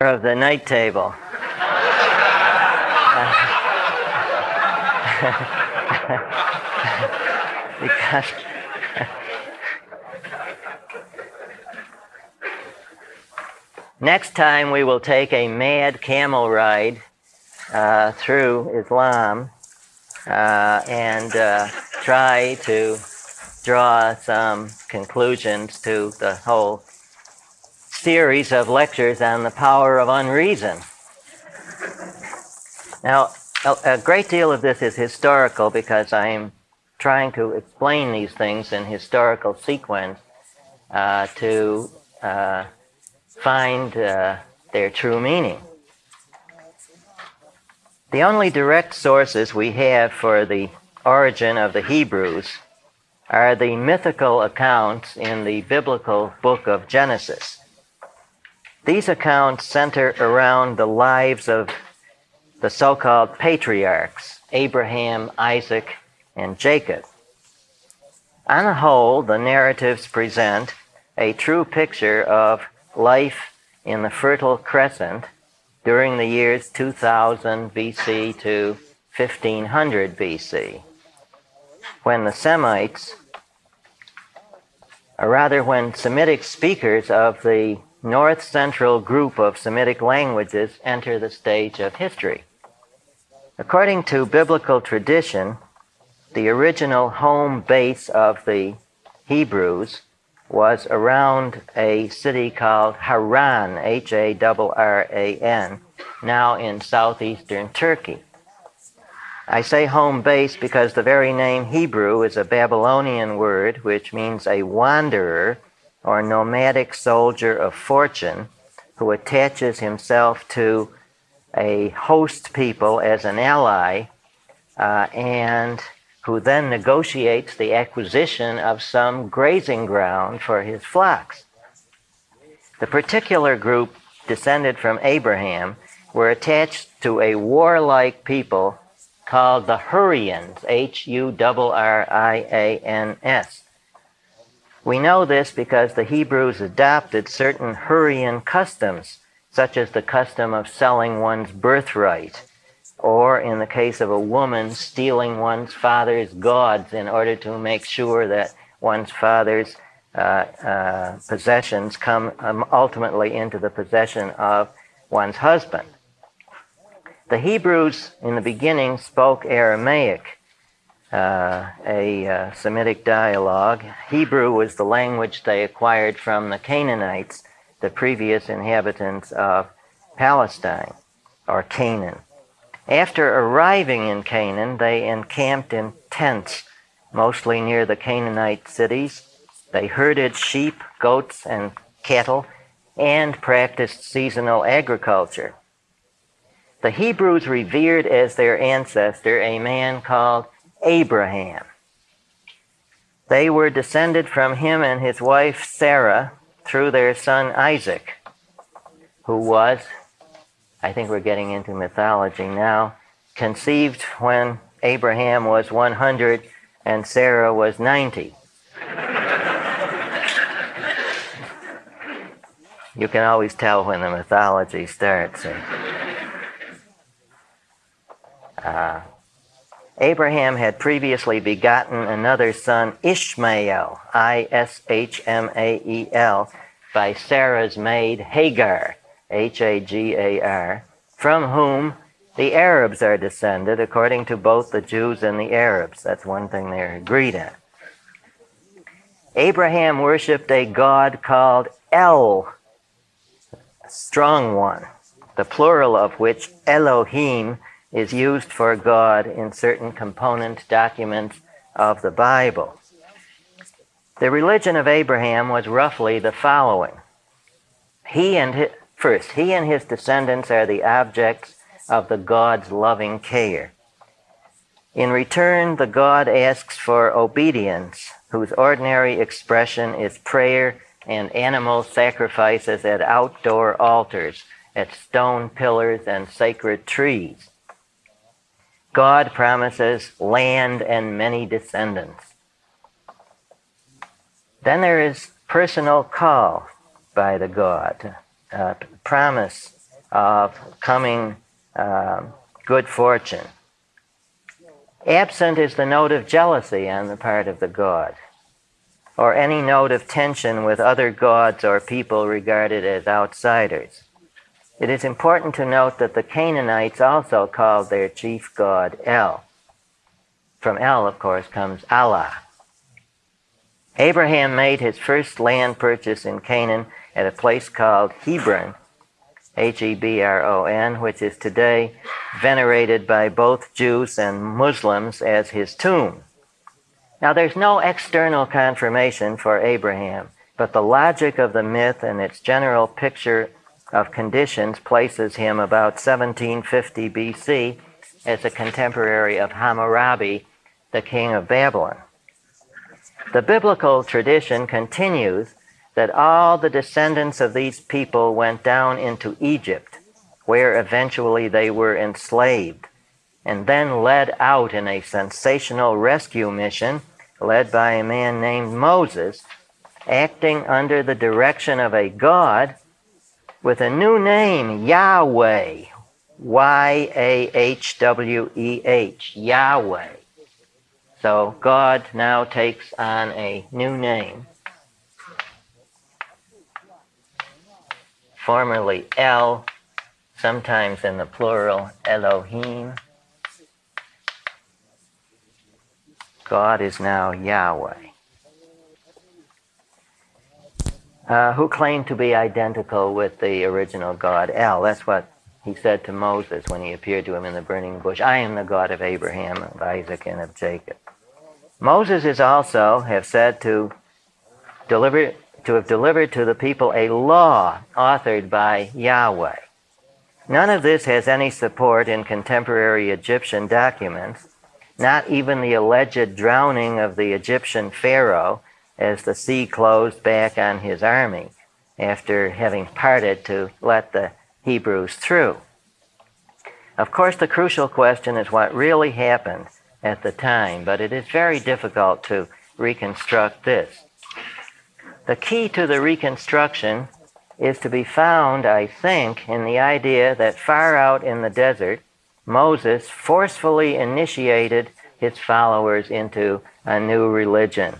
of the night table. because next time we will take a mad camel ride uh, through Islam uh, and uh, try to draw some conclusions to the whole series of lectures on the power of unreason. Now, a, great deal of this is historical because I am trying to explain these things in historical sequence uh, to uh, find uh, their true meaning. The only direct sources we have for the origin of the Hebrews are the mythical accounts in the biblical book of Genesis. These accounts center around the lives of the so called patriarchs Abraham, Isaac, and Jacob. On the whole, the narratives present a true picture of life in the Fertile Crescent during the years 2000 BC to 1500 BC, when the Semites, or rather when Semitic speakers of the north central group of Semitic languages enter the stage of history. According to biblical tradition, the original home base of the Hebrews was around a city called Harran, H A R R A N, now in southeastern Turkey. I say home base because the very name Hebrew is a Babylonian word which means a wanderer or nomadic soldier of fortune who attaches himself to a host people as an ally uh, and who then negotiates the acquisition of some grazing ground for his flocks. The particular group descended from Abraham were attached to a warlike people called the Hurrians, H U R R I A N S. We know this because the Hebrews adopted certain Hurrian customs, such as the custom of selling one's birthright, or in the case of a woman, stealing one's father's gods in order to make sure that one's father's uh, uh, possessions come um, ultimately into the possession of one's husband. The Hebrews in the beginning spoke Aramaic, uh, a uh, Semitic dialogue. Hebrew was the language they acquired from the Canaanites, the previous inhabitants of Palestine or Canaan. After arriving in Canaan, they encamped in tents, mostly near the Canaanite cities. They herded sheep, goats, and cattle, and practiced seasonal agriculture. The Hebrews revered as their ancestor a man called Abraham. They were descended from him and his wife Sarah through their son Isaac, who was, I think we're getting into mythology now, conceived when Abraham was 100 and Sarah was 90. you can always tell when the mythology starts. Uh, Abraham had previously begotten another son, Ishmael, I S H M A E L, by Sarah's maid Hagar, H A G A R, from whom the Arabs are descended, according to both the Jews and the Arabs. That's one thing they're agreed on. Abraham worshipped a god called El, strong one, the plural of which Elohim is used for God in certain component documents of the Bible. The religion of Abraham was roughly the following. He and his, first, he and his descendants are the objects of the God's loving care. In return, the God asks for obedience, whose ordinary expression is prayer and animal sacrifices at outdoor altars, at stone pillars and sacred trees. God promises land and many descendants. Then there is personal call by the God, uh, promise of coming uh, good fortune. Absent is the note of jealousy on the part of the god, or any note of tension with other gods or people regarded as outsiders. It is important to note that the Canaanites also called their chief god El. From El, of course, comes Allah. Abraham made his first land purchase in Canaan at a place called Hebron, H E B R O N, which is today venerated by both Jews and Muslims as his tomb. Now, there's no external confirmation for Abraham, but the logic of the myth and its general picture of conditions places him about 1750 BC as a contemporary of Hammurabi, the king of Babylon. The biblical tradition continues that all the descendants of these people went down into Egypt, where eventually they were enslaved, and then led out in a sensational rescue mission led by a man named Moses, acting under the direction of a God with a new name, Yahweh. Y A H W E H, Yahweh. So God now takes on a new name. Formerly El, sometimes in the plural Elohim. God is now Yahweh. Uh, who claimed to be identical with the original God El. That's what he said to Moses when he appeared to him in the burning bush. I am the God of Abraham, of Isaac, and of Jacob. Moses is also have said to deliver to have delivered to the people a law authored by Yahweh. None of this has any support in contemporary Egyptian documents, not even the alleged drowning of the Egyptian pharaoh as the sea closed back on his army after having parted to let the Hebrews through. Of course, the crucial question is what really happened at the time, but it is very difficult to reconstruct this. The key to the reconstruction is to be found, I think, in the idea that far out in the desert, Moses forcefully initiated his followers into a new religion,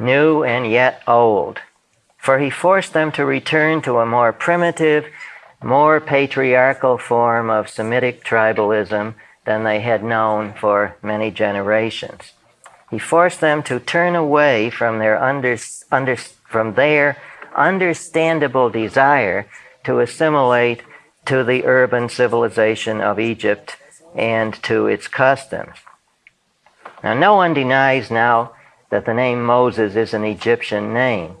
new and yet old. For he forced them to return to a more primitive, more patriarchal form of Semitic tribalism than they had known for many generations. He forced them to turn away from their, under, under, from their understandable desire to assimilate to the urban civilization of Egypt and to its customs. Now, no one denies now that the name Moses is an Egyptian name.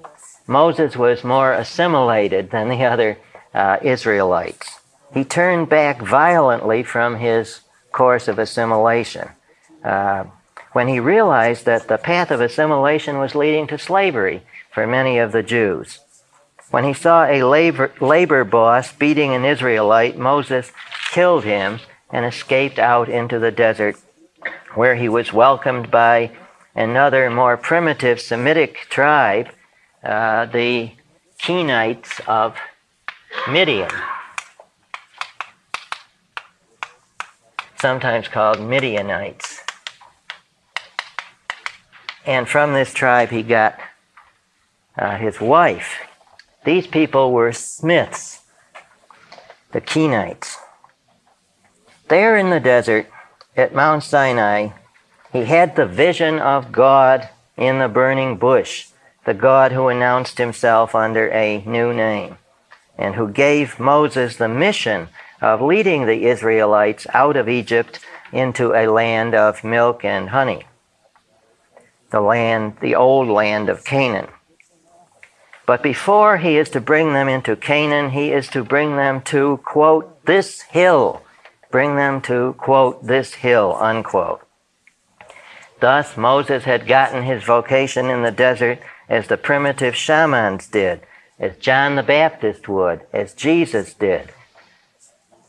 Moses was more assimilated than the other uh, Israelites. He turned back violently from his course of assimilation. Uh, when he realized that the path of assimilation was leading to slavery for many of the Jews. When he saw a labor, labor boss beating an Israelite, Moses killed him and escaped out into the desert, where he was welcomed by another more primitive Semitic tribe, uh, the Kenites of Midian. sometimes called Midianites. And from this tribe, he got uh, his wife. These people were smiths, the Kenites. There in the desert at Mount Sinai, he had the vision of God in the burning bush, the God who announced himself under a new name, and who gave Moses the mission of leading the Israelites out of Egypt into a land of milk and honey, the land, the old land of Canaan. But before he is to bring them into Canaan, he is to bring them to, quote, this hill. Bring them to, quote, this hill, unquote. Thus, Moses had gotten his vocation in the desert as the primitive shamans did, as John the Baptist would, as Jesus did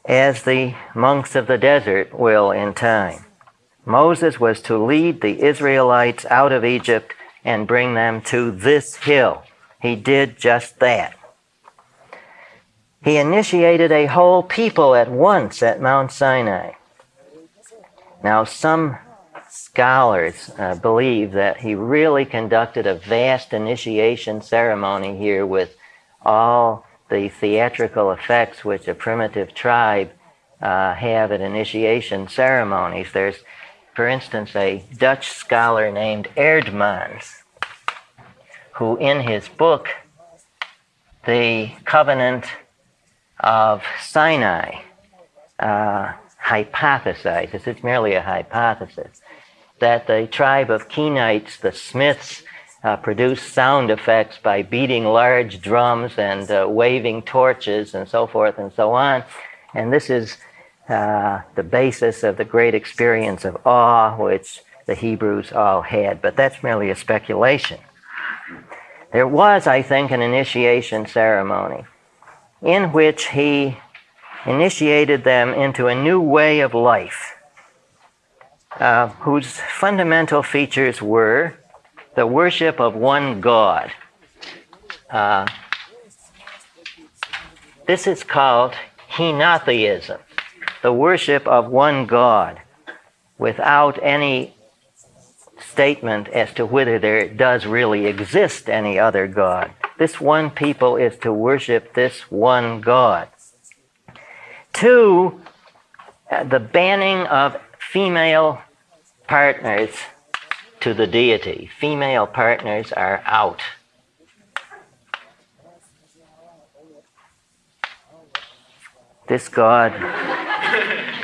as the monks of the desert will in time. Moses was to lead the Israelites out of Egypt and bring them to this hill. He did just that. he initiated a whole people at once at Mount Sinai. Now, some scholars uh, believe that he really conducted a vast initiation ceremony here with all the theatrical effects which a primitive tribe uh, have at initiation ceremonies. There's, for instance, a Dutch scholar named Eerdmans, who in his book, The Covenant of Sinai, uh, hypothesizes, it's merely a hypothesis, that the tribe of Kenites, the Smiths, uh, produced sound effects by beating large drums and uh, waving torches and so forth and so on. And this is uh, the basis of the great experience of awe which the Hebrews all had. But that's merely a speculation. There was, I think, an initiation ceremony in which he initiated them into a new way of life, uh, whose fundamental features were the worship of one God. Uh, this is called henotheism, the worship of one God, without any statement as to whether there does really exist any other God. This one people is to worship this one God. Two, uh, the banning of female partners to the deity. Female partners are out. This God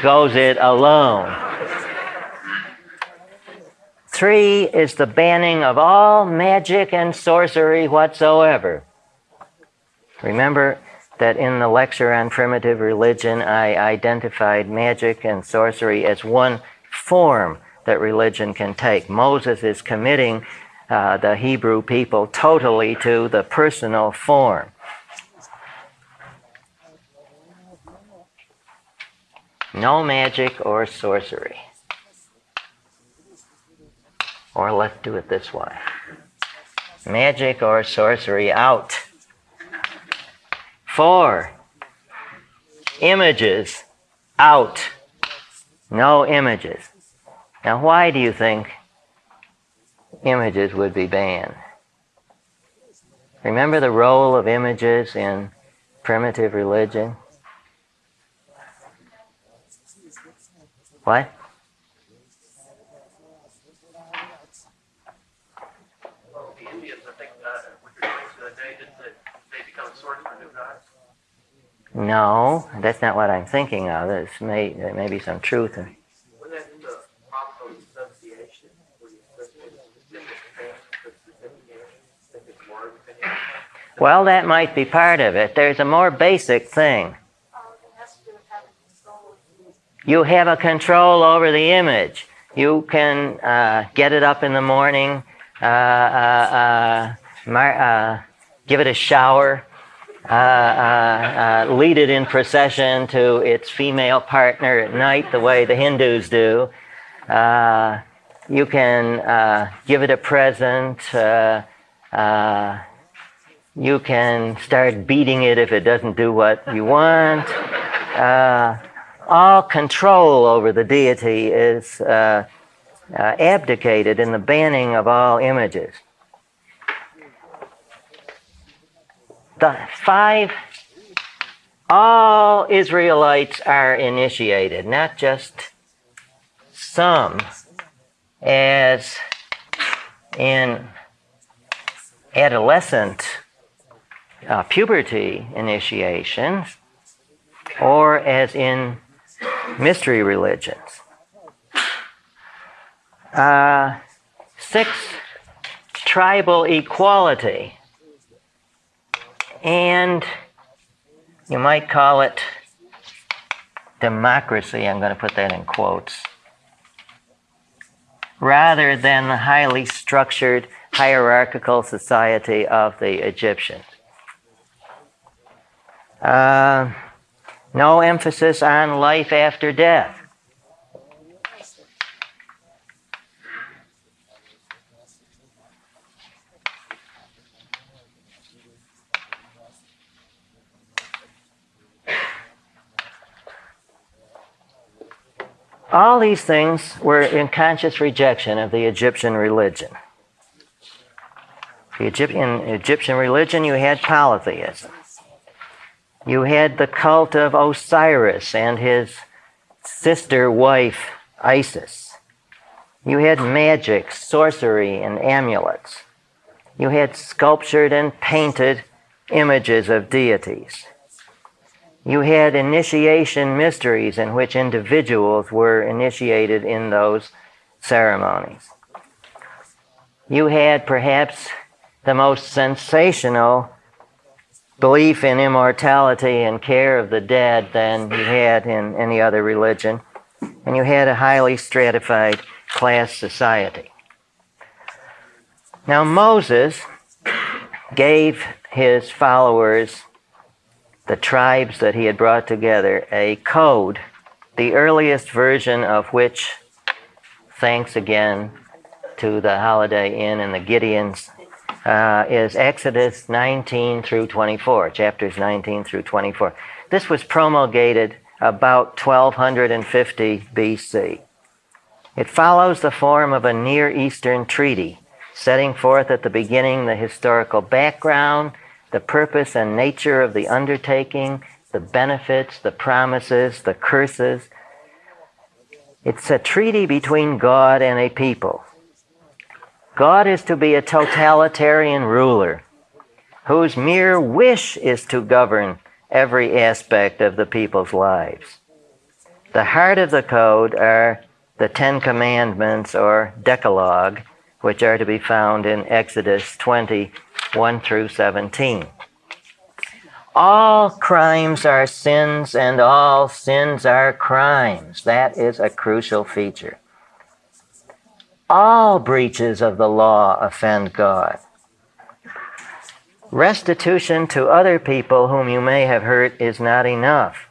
goes it alone. Three is the banning of all magic and sorcery whatsoever. Remember that in the lecture on primitive religion, I identified magic and sorcery as one form that religion can take. Moses is committing uh, the Hebrew people totally to the personal form. No magic or sorcery. Or let's do it this way magic or sorcery out. Four, images out. No images. Now, why do you think images would be banned? Remember the role of images in primitive religion? What? No, that's not what I'm thinking of. There's may, there may be some truth in Well, that might be part of it. There's a more basic thing. You have a control over the image. You can uh, get it up in the morning, uh, uh, uh, uh give it a shower, uh, uh, uh, lead it in procession to its female partner at night, the way the Hindus do. Uh, you can uh, give it a present. you can start beating it if it doesn't do what you want. all control over the deity is abdicated in the banning of all images. The five, all Israelites are initiated, not just some, as in adolescent uh, puberty initiations, or as in mystery religions. Uh, six, tribal equality and you might call it democracy, I'm going to put that in quotes, rather than the highly structured hierarchical society of the Egyptians. Uh, no emphasis on life after death. All these things were in conscious rejection of the Egyptian religion. The Egyptian, Egyptian religion, you had polytheism. You had the cult of Osiris and his sister wife, Isis. You had magic, sorcery, and amulets. You had sculptured and painted images of deities. You had initiation mysteries in which individuals were initiated in those ceremonies. You had perhaps the most sensational belief in immortality and care of the dead than you had in any other religion. And you had a highly stratified class society. Now, Moses gave his followers, the tribes that he had brought together, a code, the earliest version of which, thanks again to the Holiday Inn and the Gideons, uh, is Exodus 19 through 24, chapters 19 through 24. This was promulgated about 1250 BC. It follows the form of a Near Eastern treaty setting forth at the beginning the historical background, the purpose and nature of the undertaking, the benefits, the promises, the curses. It's a treaty between God and a people. God is to be a totalitarian ruler whose mere wish is to govern every aspect of the people's lives. The heart of the code are the Ten Commandments or Decalogue, which are to be found in Exodus 20, 1 through 17. All crimes are sins and all sins are crimes. That is a crucial feature. All breaches of the law offend God. Restitution to other people whom you may have hurt is not enough.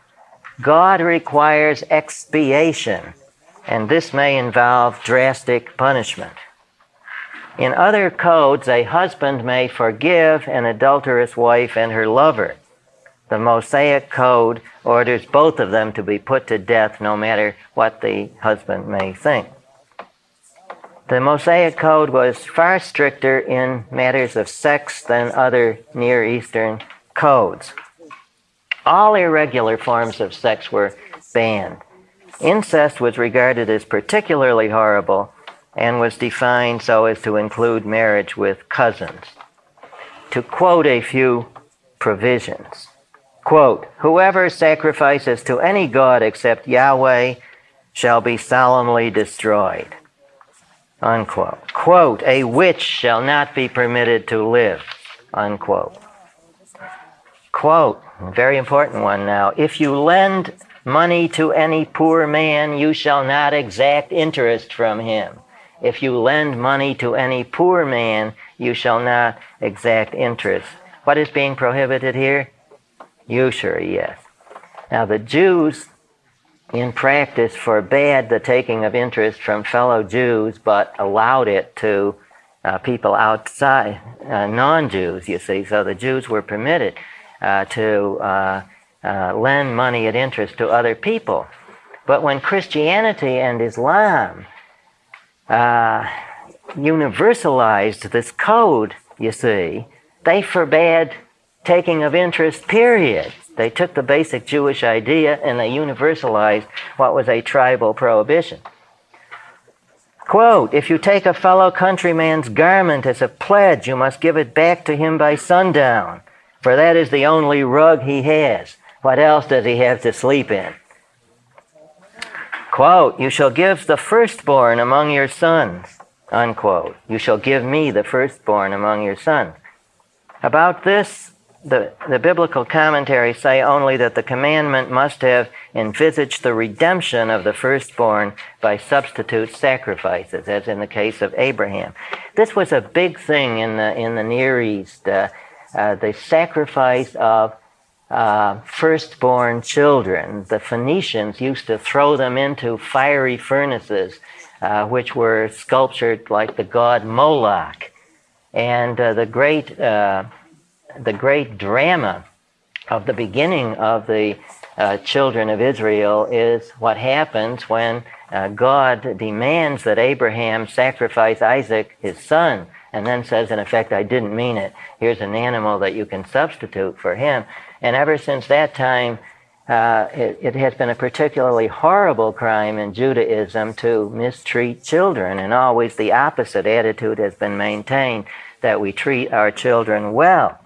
God requires expiation, and this may involve drastic punishment. In other codes, a husband may forgive an adulterous wife and her lover. The Mosaic Code orders both of them to be put to death no matter what the husband may think. The Mosaic Code was far stricter in matters of sex than other Near Eastern codes. All irregular forms of sex were banned. Incest was regarded as particularly horrible and was defined so as to include marriage with cousins. To quote a few provisions, quote, whoever sacrifices to any god except Yahweh shall be solemnly destroyed. Unquote. Quote, a witch shall not be permitted to live. Unquote. Quote, very important one now. If you lend money to any poor man, you shall not exact interest from him. If you lend money to any poor man, you shall not exact interest. What is being prohibited here? Usury, yes. Now, the Jews, in practice, forbade the taking of interest from fellow Jews, but allowed it to uh, people outside, uh, non Jews, you see. So the Jews were permitted uh, to uh, uh, lend money at interest to other people. But when Christianity and Islam uh, universalized this code, you see, they forbade taking of interest, period. They took the basic Jewish idea and they universalized what was a tribal prohibition. Quote, if you take a fellow countryman's garment as a pledge, you must give it back to him by sundown, for that is the only rug he has. What else does he have to sleep in? Quote, You shall give the firstborn among your sons. Unquote. You shall give me the firstborn among your sons. About this, the, the biblical commentaries say only that the commandment must have envisaged the redemption of the firstborn by substitute sacrifices, as in the case of Abraham. This was a big thing in the, in the Near East, uh, uh, the sacrifice of uh, firstborn children. The Phoenicians used to throw them into fiery furnaces, uh, which were sculptured like the god Moloch. And uh, the great, uh, the great drama of the beginning of the uh, children of Israel is what happens when uh, God demands that Abraham sacrifice Isaac, his son, and then says, in effect, I didn't mean it. Here's an animal that you can substitute for him. And ever since that time, uh, it, it, has been a particularly horrible crime in Judaism to mistreat children, and always the opposite attitude has been maintained that we treat our children well.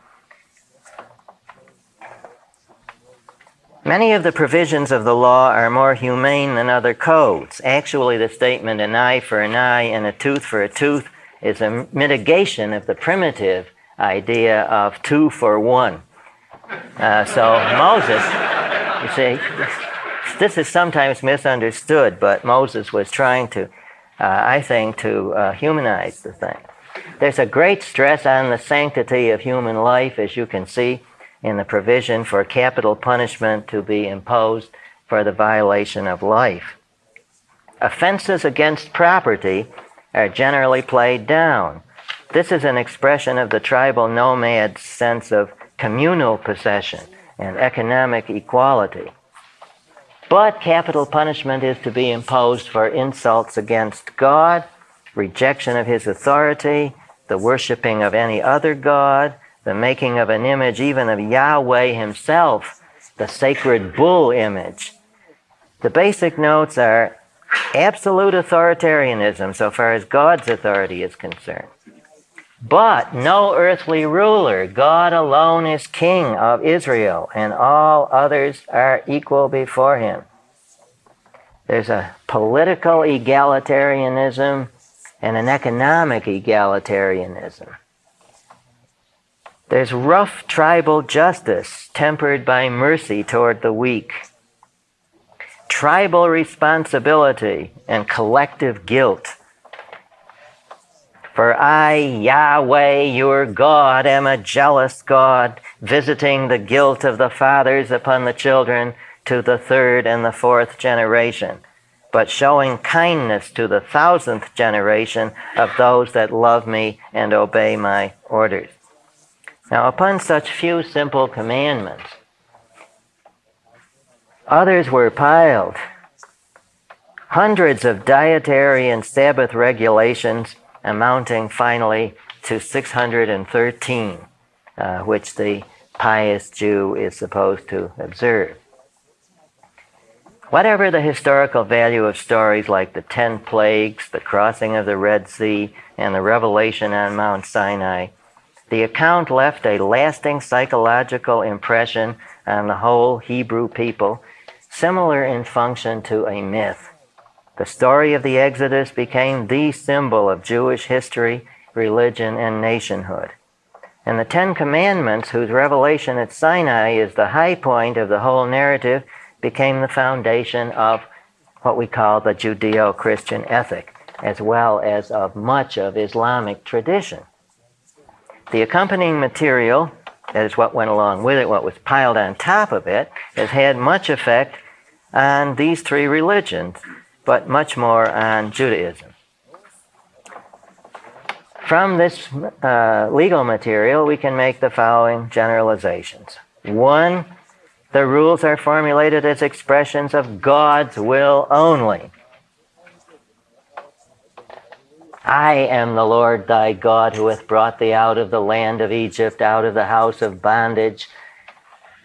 Many of the provisions of the law are more humane than other codes. Actually, the statement an eye for an eye and a tooth for a tooth is a mitigation of the primitive idea of two for one. Uh, so Moses you see, this is sometimes misunderstood, but Moses was trying to, uh, I think, to uh, humanize the thing. There's a great stress on the sanctity of human life, as you can see in the provision for capital punishment to be imposed for the violation of life. Offenses against property are generally played down. This is an expression of the tribal nomad's sense of communal possession and economic equality. But capital punishment is to be imposed for insults against God, rejection of his authority, the worshiping of any other God, the making of an image even of Yahweh himself, the sacred bull image. The basic notes are absolute authoritarianism so far as God's authority is concerned. But no earthly ruler. God alone is king of Israel, and all others are equal before him. There's a political egalitarianism and an economic egalitarianism. There's rough tribal justice tempered by mercy toward the weak. Tribal responsibility and collective guilt for I, Yahweh, your God, am a jealous God, visiting the guilt of the fathers upon the children to the third and the fourth generation, but showing kindness to the thousandth generation of those that love me and obey my orders. Now, upon such few simple commandments, others were piled. Hundreds of dietary and Sabbath regulations amounting finally to 613, uh, which the pious Jew is supposed to observe. Whatever the historical value of stories like the ten plagues, the crossing of the Red Sea, and the revelation on Mount Sinai, the account left a lasting psychological impression on the whole Hebrew people, similar in function to a myth. The story of the Exodus became the symbol of Jewish history, religion, and nationhood. And the Ten Commandments, whose revelation at Sinai is the high point of the whole narrative, became the foundation of what we call the Judeo Christian ethic, as well as of much of Islamic tradition. The accompanying material, that is what went along with it, what was piled on top of it, has had much effect on these three religions but much more on Judaism. From this uh, legal material, we can make the following generalizations. One, the rules are formulated as expressions of God's will only. I am the Lord thy God who hath brought thee out of the land of Egypt, out of the house of bondage.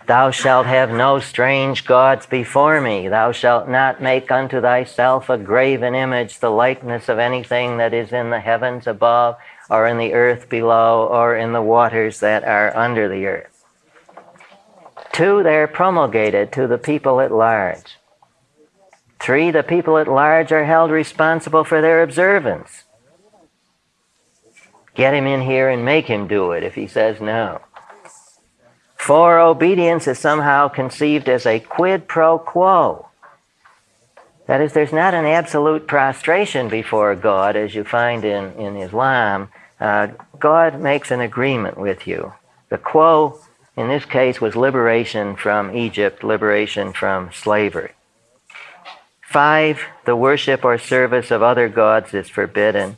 Thou shalt have no strange gods before me. Thou shalt not make unto thyself a graven image, the likeness of anything that is in the heavens above, or in the earth below, or in the waters that are under the earth. Two, they're promulgated to the people at large. Three, the people at large are held responsible for their observance. Get him in here and make him do it if he says no. For obedience is somehow conceived as a quid pro quo. That is, there's not an absolute prostration before God as you find in, in Islam. Uh, God makes an agreement with you. The quo, in this case, was liberation from Egypt, liberation from slavery. Five, the worship or service of other gods is forbidden.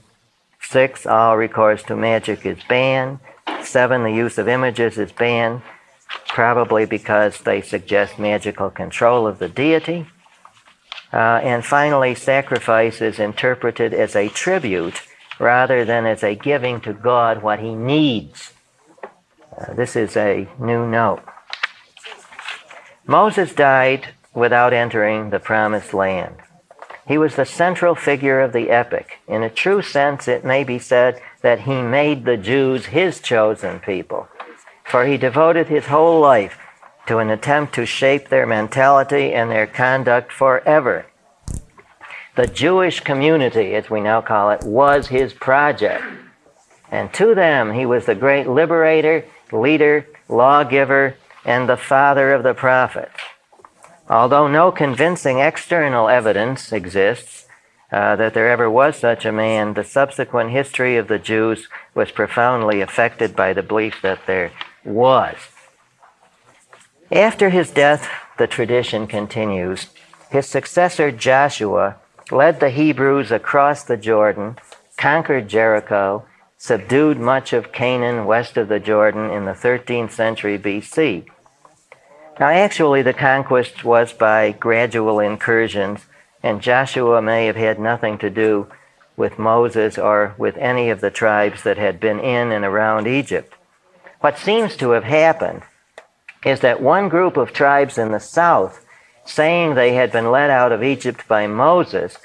Six, all recourse to magic is banned. Seven, the use of images is banned probably because they suggest magical control of the deity. Uh, and finally, sacrifice is interpreted as a tribute rather than as a giving to God what he needs. Uh, this is a new note. Moses died without entering the promised land. He was the central figure of the epic. In a true sense, it may be said that he made the Jews his chosen people, for he devoted his whole life to an attempt to shape their mentality and their conduct forever. The Jewish community, as we now call it, was his project. And to them, he was the great liberator, leader, lawgiver, and the father of the prophets. Although no convincing external evidence exists uh, that there ever was such a man, the subsequent history of the Jews was profoundly affected by the belief that there was. After his death, the tradition continues. His successor Joshua led the Hebrews across the Jordan, conquered Jericho, subdued much of Canaan west of the Jordan in the 13th century BC. Now, actually, the conquest was by gradual incursions, and Joshua may have had nothing to do with Moses or with any of the tribes that had been in and around Egypt. What seems to have happened is that one group of tribes in the south, saying they had been led out of Egypt by Moses,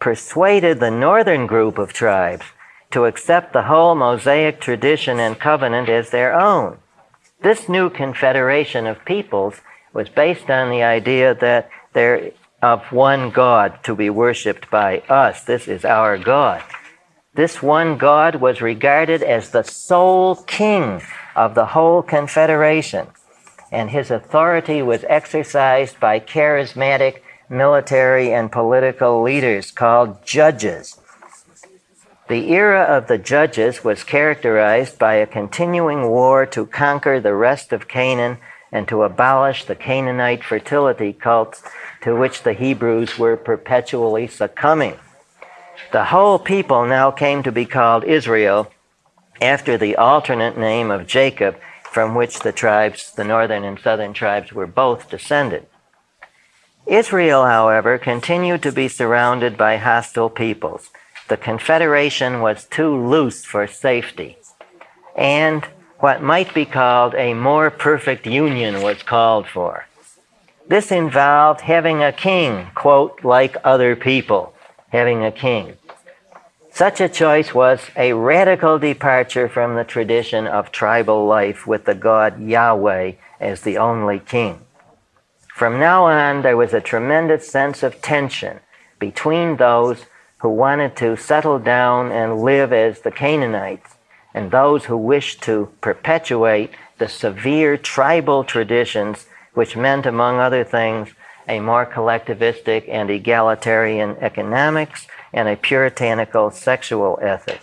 persuaded the northern group of tribes to accept the whole Mosaic tradition and covenant as their own. This new confederation of peoples was based on the idea that there of one God to be worshipped by us. This is our God. This one God was regarded as the sole king of the whole confederation and his authority was exercised by charismatic military and political leaders called judges. The era of the judges was characterized by a continuing war to conquer the rest of Canaan and to abolish the Canaanite fertility cults to which the Hebrews were perpetually succumbing. The whole people now came to be called Israel after the alternate name of Jacob from which the tribes, the northern and southern tribes, were both descended. Israel, however, continued to be surrounded by hostile peoples. The confederation was too loose for safety, and what might be called a more perfect union was called for. This involved having a king, quote, like other people, having a king. Such a choice was a radical departure from the tradition of tribal life with the God Yahweh as the only king. From now on, there was a tremendous sense of tension between those who wanted to settle down and live as the Canaanites and those who wished to perpetuate the severe tribal traditions, which meant, among other things, a more collectivistic and egalitarian economics and a puritanical sexual ethic.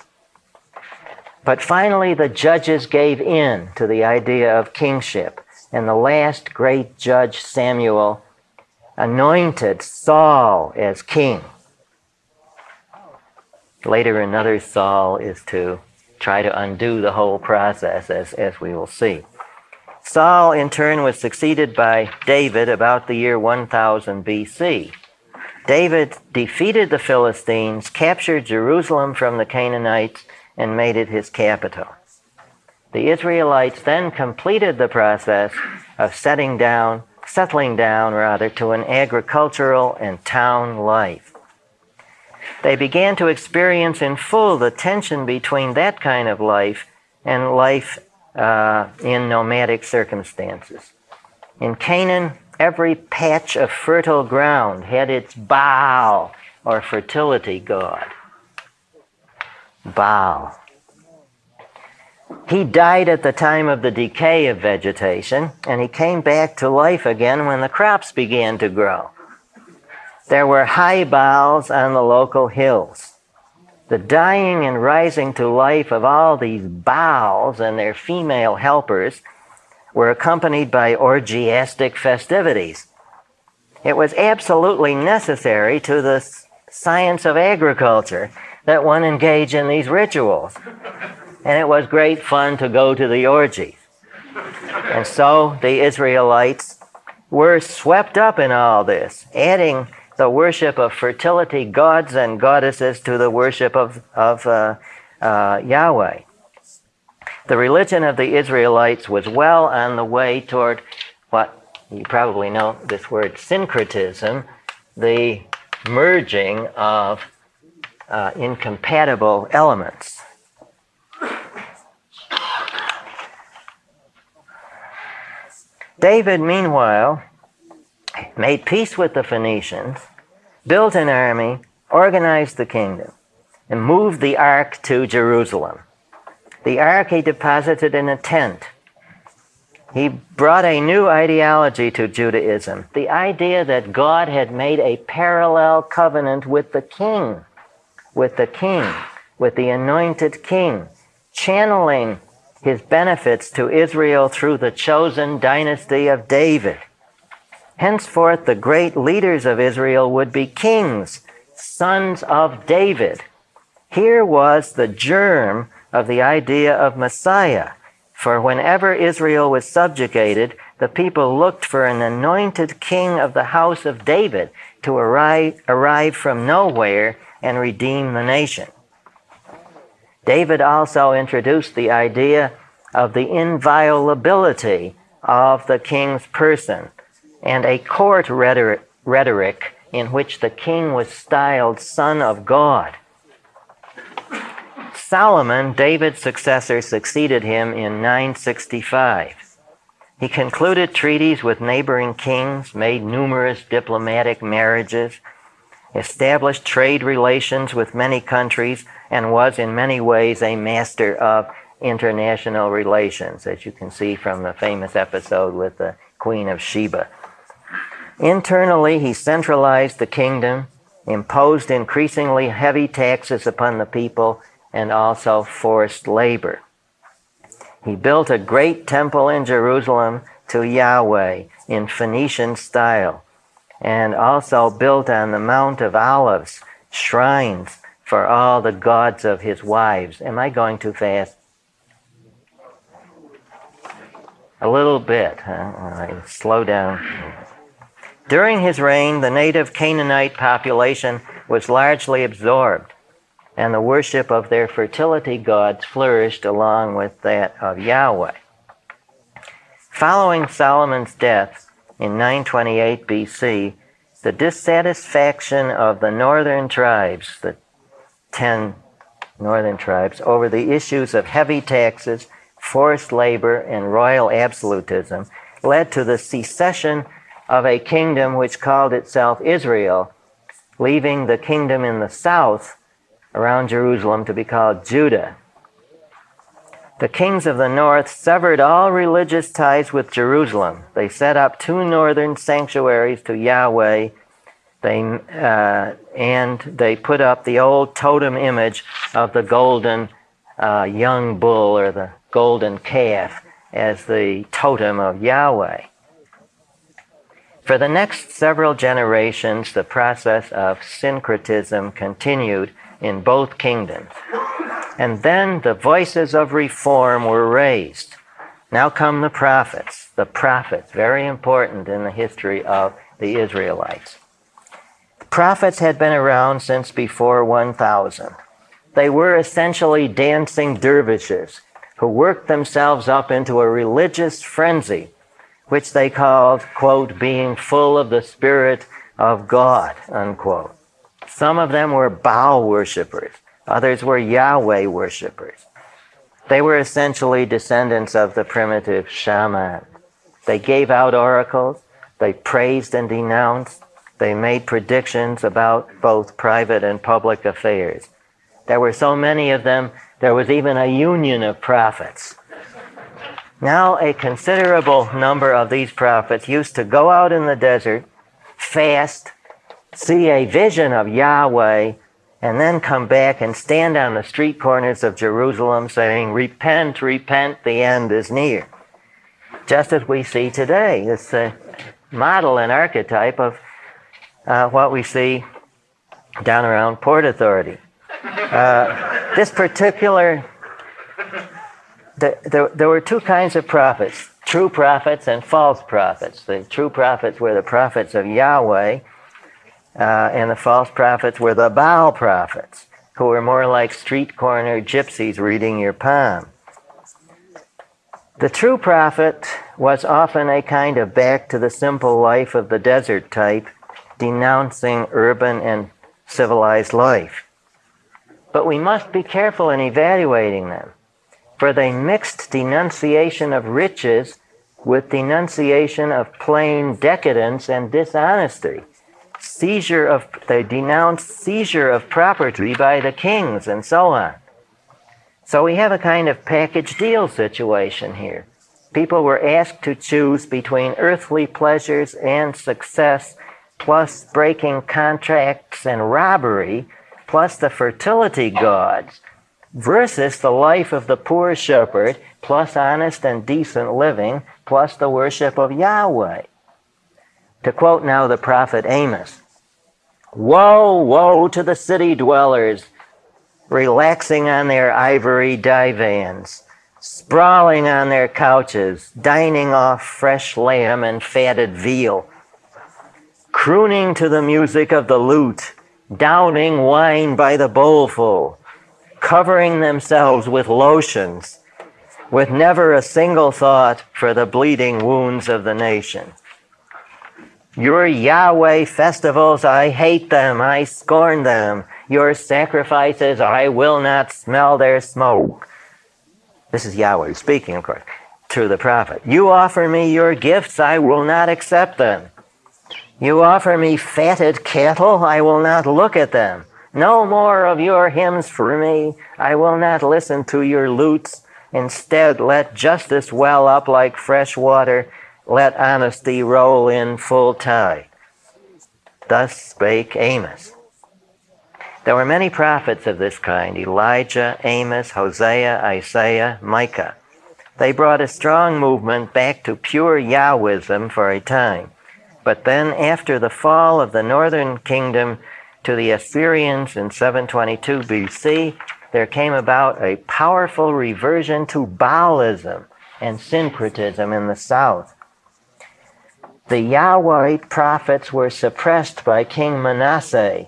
But finally, the judges gave in to the idea of kingship, and the last great judge, Samuel, anointed Saul as king. Later, another Saul is to try to undo the whole process, as, as we will see. Saul, in turn, was succeeded by David about the year 1000 BC. David defeated the Philistines, captured Jerusalem from the Canaanites, and made it his capital. The Israelites then completed the process of setting down, settling down rather, to an agricultural and town life. They began to experience in full the tension between that kind of life and life uh, in nomadic circumstances. In Canaan, Every patch of fertile ground had its Baal, or fertility god. Baal. He died at the time of the decay of vegetation, and he came back to life again when the crops began to grow. There were high Baals on the local hills. The dying and rising to life of all these Baals and their female helpers were accompanied by orgiastic festivities. It was absolutely necessary to the science of agriculture that one engage in these rituals. And it was great fun to go to the orgies. And so the Israelites were swept up in all this, adding the worship of fertility gods and goddesses to the worship of, of uh, uh, Yahweh. The religion of the Israelites was well on the way toward what you probably know this word syncretism, the merging of uh, incompatible elements. David, meanwhile, made peace with the Phoenicians, built an army, organized the kingdom, and moved the ark to Jerusalem. The ark he deposited in a tent. He brought a new ideology to Judaism the idea that God had made a parallel covenant with the king, with the king, with the anointed king, channeling his benefits to Israel through the chosen dynasty of David. Henceforth, the great leaders of Israel would be kings, sons of David. Here was the germ of the idea of Messiah. For whenever Israel was subjugated, the people looked for an anointed king of the house of David to arrive, arrive from nowhere and redeem the nation. David also introduced the idea of the inviolability of the king's person and a court rhetoric, rhetoric in which the king was styled Son of God. Solomon, David's successor, succeeded him in 965. He concluded treaties with neighboring kings, made numerous diplomatic marriages, established trade relations with many countries, and was in many ways a master of international relations, as you can see from the famous episode with the Queen of Sheba. Internally, he centralized the kingdom, imposed increasingly heavy taxes upon the people, and also forced labor. He built a great temple in Jerusalem to Yahweh in Phoenician style, and also built on the Mount of Olives shrines for all the gods of his wives. Am I going too fast? A little bit. Huh? Right, slow down. During his reign, the native Canaanite population was largely absorbed, and the worship of their fertility gods flourished along with that of Yahweh. Following Solomon's death in 928 BC, the dissatisfaction of the northern tribes, the ten northern tribes, over the issues of heavy taxes forced labor, and royal absolutism led to the secession of a kingdom which called itself Israel, leaving the kingdom in the south around Jerusalem to be called Judah. The kings of the north severed all religious ties with Jerusalem. They set up two northern sanctuaries to Yahweh, they, uh, and they put up the old totem image of the golden uh, young bull or the golden calf as the totem of Yahweh. For the next several generations, the process of syncretism continued in both kingdoms. And then the voices of reform were raised. Now come the prophets. The prophets, very important in the history of the Israelites. The prophets had been around since before 1000. They were essentially dancing dervishes who worked themselves up into a religious frenzy, which they called, quote, being full of the Spirit of God, unquote. Some of them were Baal worshippers, others were Yahweh worshippers. They were essentially descendants of the primitive shaman. They gave out oracles, they praised and denounced, they made predictions about both private and public affairs. There were so many of them there was even a union of prophets. Now, a considerable number of these prophets used to go out in the desert, fast, see a vision of Yahweh, and then come back and stand on the street corners of Jerusalem saying, Repent, repent, the end is near. Just as we see today. It's a model and archetype of uh, what we see down around Port Authority. Uh, this particular, the, the, there were two kinds of prophets true prophets and false prophets. The true prophets were the prophets of Yahweh, uh, and the false prophets were the Baal prophets, who were more like street corner gypsies reading your palm. The true prophet was often a kind of back to the simple life of the desert type, denouncing urban and civilized life. But we must be careful in evaluating them, for they mixed denunciation of riches with denunciation of plain decadence and dishonesty. Seizure of, they denounced seizure of property by the kings and so on. So we have a kind of package deal situation here. People were asked to choose between earthly pleasures and success, plus breaking contracts and robbery, plus the fertility gods, versus the life of the poor shepherd, plus honest and decent living, plus the worship of Yahweh. To quote now the prophet Amos Woe, woe to the city dwellers! relaxing on their ivory divans, sprawling on their couches, dining off fresh lamb and fatted veal, crooning to the music of the lute, downing wine by the bowlful, covering themselves with lotions, with never a single thought for the bleeding wounds of the nation. Your Yahweh festivals, I hate them, I scorn them. Your sacrifices, I will not smell their smoke. This is Yahweh speaking, of course, to the prophet. You offer me your gifts, I will not accept them. You offer me fatted cattle, I will not look at them. No more of your hymns for me, I will not listen to your lutes. Instead, let justice well up like fresh water let honesty roll in full tide. Thus spake Amos. There were many prophets of this kind Elijah, Amos, Hosea, Isaiah, Micah. They brought a strong movement back to pure Yahwism for a time. But then, after the fall of the northern kingdom to the Assyrians in 722 BC, there came about a powerful reversion to Baalism and syncretism in the south. The Yahwehite prophets were suppressed by King Manasseh.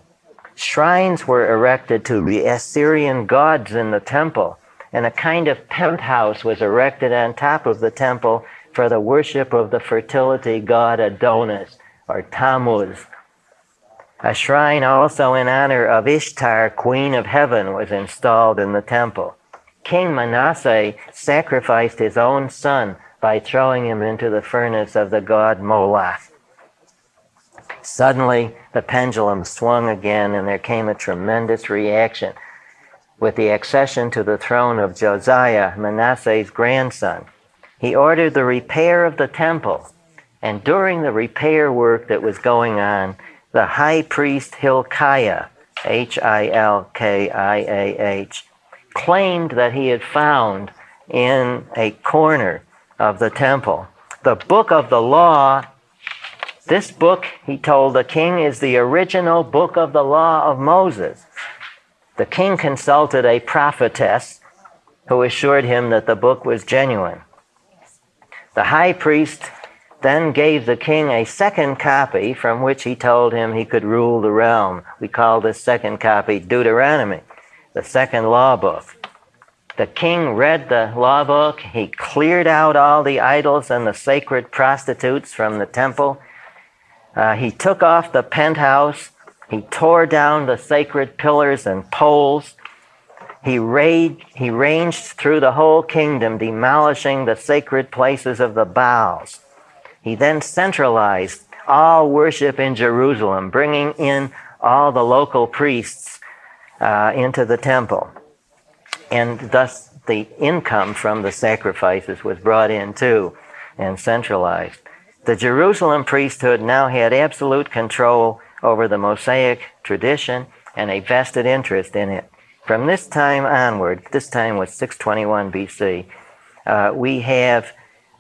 Shrines were erected to the Assyrian gods in the temple, and a kind of penthouse was erected on top of the temple for the worship of the fertility god Adonis, or Tammuz. A shrine also in honor of Ishtar, queen of heaven, was installed in the temple. King Manasseh sacrificed his own son by throwing him into the furnace of the god Moloch. Suddenly, the pendulum swung again, and there came a tremendous reaction. With the accession to the throne of Josiah, Manasseh's grandson, he ordered the repair of the temple. And during the repair work that was going on, the high priest Hilkiah, H I L K I A H, claimed that he had found in a corner of the temple. The book of the law, this book, he told the king, is the original book of the law of Moses. The king consulted a prophetess who assured him that the book was genuine. The high priest then gave the king a second copy from which he told him he could rule the realm. We call this second copy Deuteronomy, the second law book. The king read the law book. He cleared out all the idols and the sacred prostitutes from the temple. Uh, he took off the penthouse. He tore down the sacred pillars and poles. He, raid, he ranged through the whole kingdom, demolishing the sacred places of the Baals. He then centralized all worship in Jerusalem, bringing in all the local priests uh, into the temple and thus the income from the sacrifices was brought in too and centralized. The Jerusalem priesthood now had absolute control over the Mosaic tradition and a vested interest in it. From this time onward, this time was 621 BC, uh, we have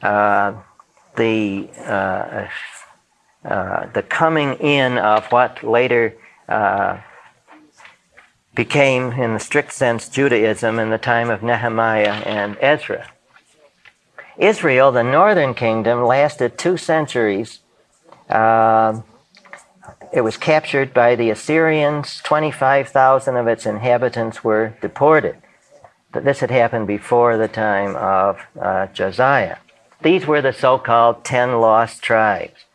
uh, the uh, uh, the coming in of what later uh, became, in the strict sense, Judaism in the time of Nehemiah and Ezra. Israel, the northern kingdom, lasted two centuries uh, it was captured by the Assyrians. 25,000 of its inhabitants were deported. But this had happened before the time of uh, Josiah. These were the so called ten lost tribes.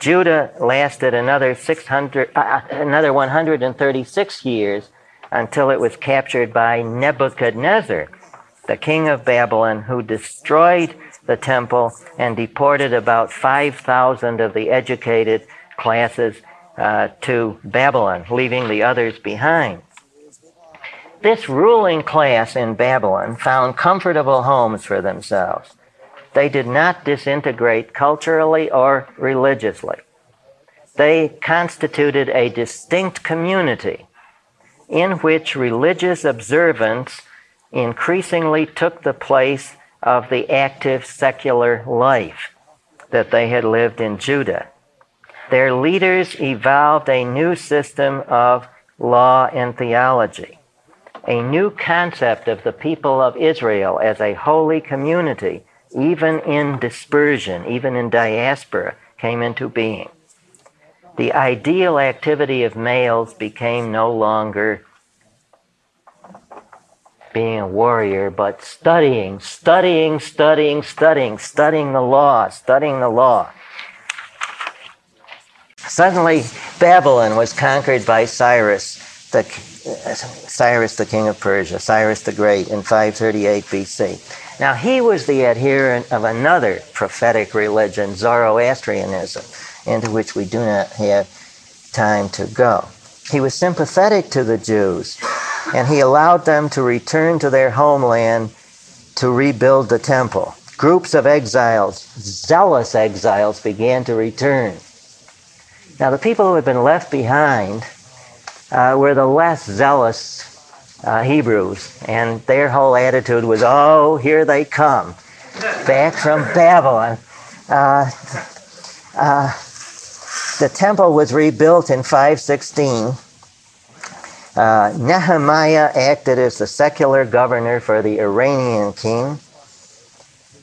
Judah lasted another 600, uh, uh, another 136 years until it was captured by Nebuchadnezzar, the king of Babylon, who destroyed the temple and deported about 5,000 of the educated classes uh, to Babylon, leaving the others behind. This ruling class in Babylon found comfortable homes for themselves. They did not disintegrate culturally or religiously. They constituted a distinct community in which religious observance increasingly took the place of the active secular life that they had lived in Judah. Their leaders evolved a new system of law and theology, a new concept of the people of Israel as a holy community, even in dispersion, even in diaspora, came into being. The ideal activity of males became no longer being a warrior, but studying, studying, studying, studying, studying the law, studying the law. Suddenly, Babylon was conquered by Cyrus, the, Cyrus, the king of Persia, Cyrus the Great, in 538 BC. Now, he was the adherent of another prophetic religion, Zoroastrianism, into which we do not have time to go. He was sympathetic to the Jews and he allowed them to return to their homeland to rebuild the temple. Groups of exiles, zealous exiles, began to return. Now, the people who had been left behind uh, were the less zealous uh, Hebrews, and their whole attitude was, oh, here they come, back from Babylon. Uh, uh the temple was rebuilt in 516 uh, Nehemiah acted as the secular governor for the Iranian king,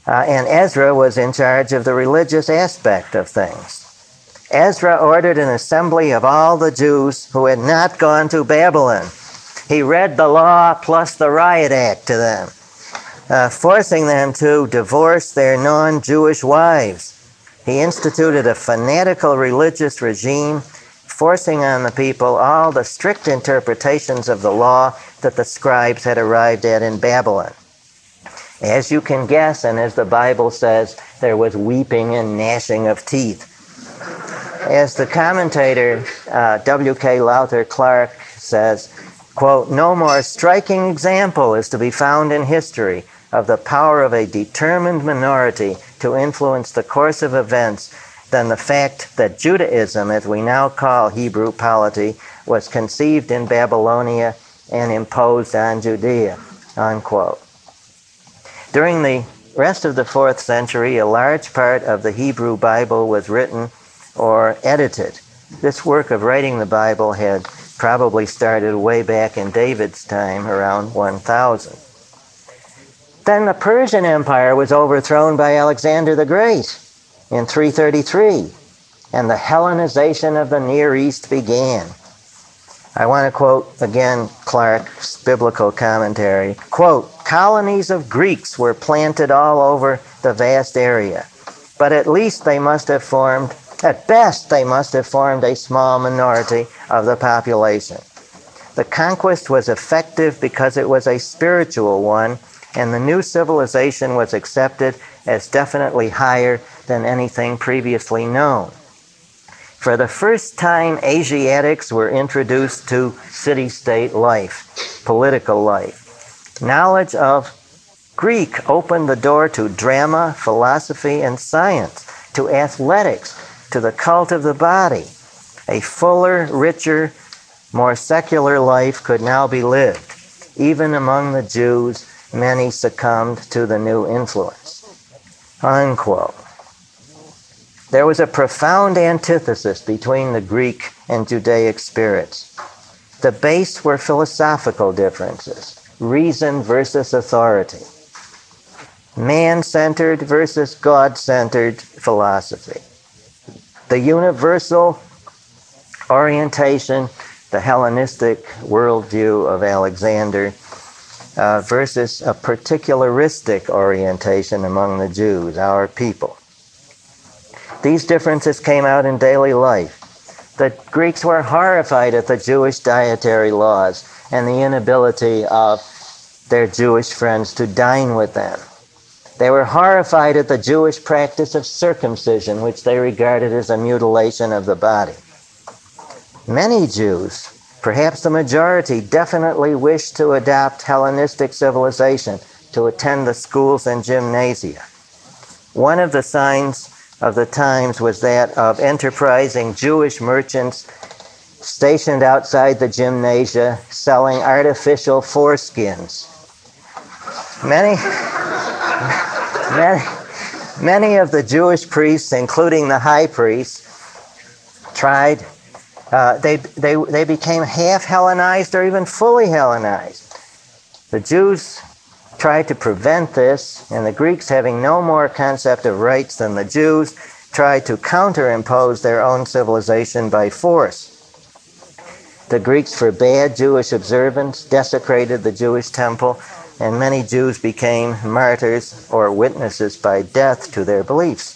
uh, and Ezra was in charge of the religious aspect of things. Ezra ordered an assembly of all the Jews who had not gone to Babylon. He read the law plus the riot act to them, uh, forcing them to divorce their non Jewish wives. He instituted a fanatical religious regime forcing on the people all the strict interpretations of the law that the scribes had arrived at in Babylon. As you can guess, and as the Bible says, there was weeping and gnashing of teeth. As the commentator uh, W.K. Lowther Clarke says, quote, no more striking example is to be found in history of the power of a determined minority to influence the course of events than the fact that Judaism, as we now call Hebrew polity, was conceived in Babylonia and imposed on Judea. Unquote. During the rest of the fourth century, a large part of the Hebrew Bible was written or edited. This work of writing the Bible had probably started way back in David's time, around 1000. Then the Persian Empire was overthrown by Alexander the Great in 333, and the Hellenization of the Near East began. I want to quote again Clarke's biblical commentary. Quote, colonies of Greeks were planted all over the vast area, but at least they must have formed, at best, they must have formed a small minority of the population. The conquest was effective because it was a spiritual one, and the new civilization was accepted as definitely higher than anything previously known. For the first time, Asiatics were introduced to city state life, political life. Knowledge of Greek opened the door to drama, philosophy, and science, to athletics, to the cult of the body. A fuller, richer, more secular life could now be lived. Even among the Jews, many succumbed to the new influence. Unquote. There was a profound antithesis between the Greek and Judaic spirits. The base were philosophical differences reason versus authority, man centered versus God centered philosophy. The universal orientation, the Hellenistic worldview of Alexander, uh, versus a particularistic orientation among the Jews, our people. These differences came out in daily life. The Greeks were horrified at the Jewish dietary laws and the inability of their Jewish friends to dine with them. They were horrified at the Jewish practice of circumcision, which they regarded as a mutilation of the body. Many Jews, perhaps the majority, definitely wished to adopt Hellenistic civilization, to attend the schools and gymnasia. One of the signs of the times was that of enterprising Jewish merchants stationed outside the gymnasia selling artificial foreskins. Many, many, many of the Jewish priests, including the high priest, tried, uh, they, they, they became half Hellenized or even fully Hellenized. The Jews tried to prevent this, and the Greeks, having no more concept of rights than the Jews, tried to counterimpose their own civilization by force. The Greeks forbade Jewish observance, desecrated the Jewish temple, and many Jews became martyrs or witnesses by death to their beliefs.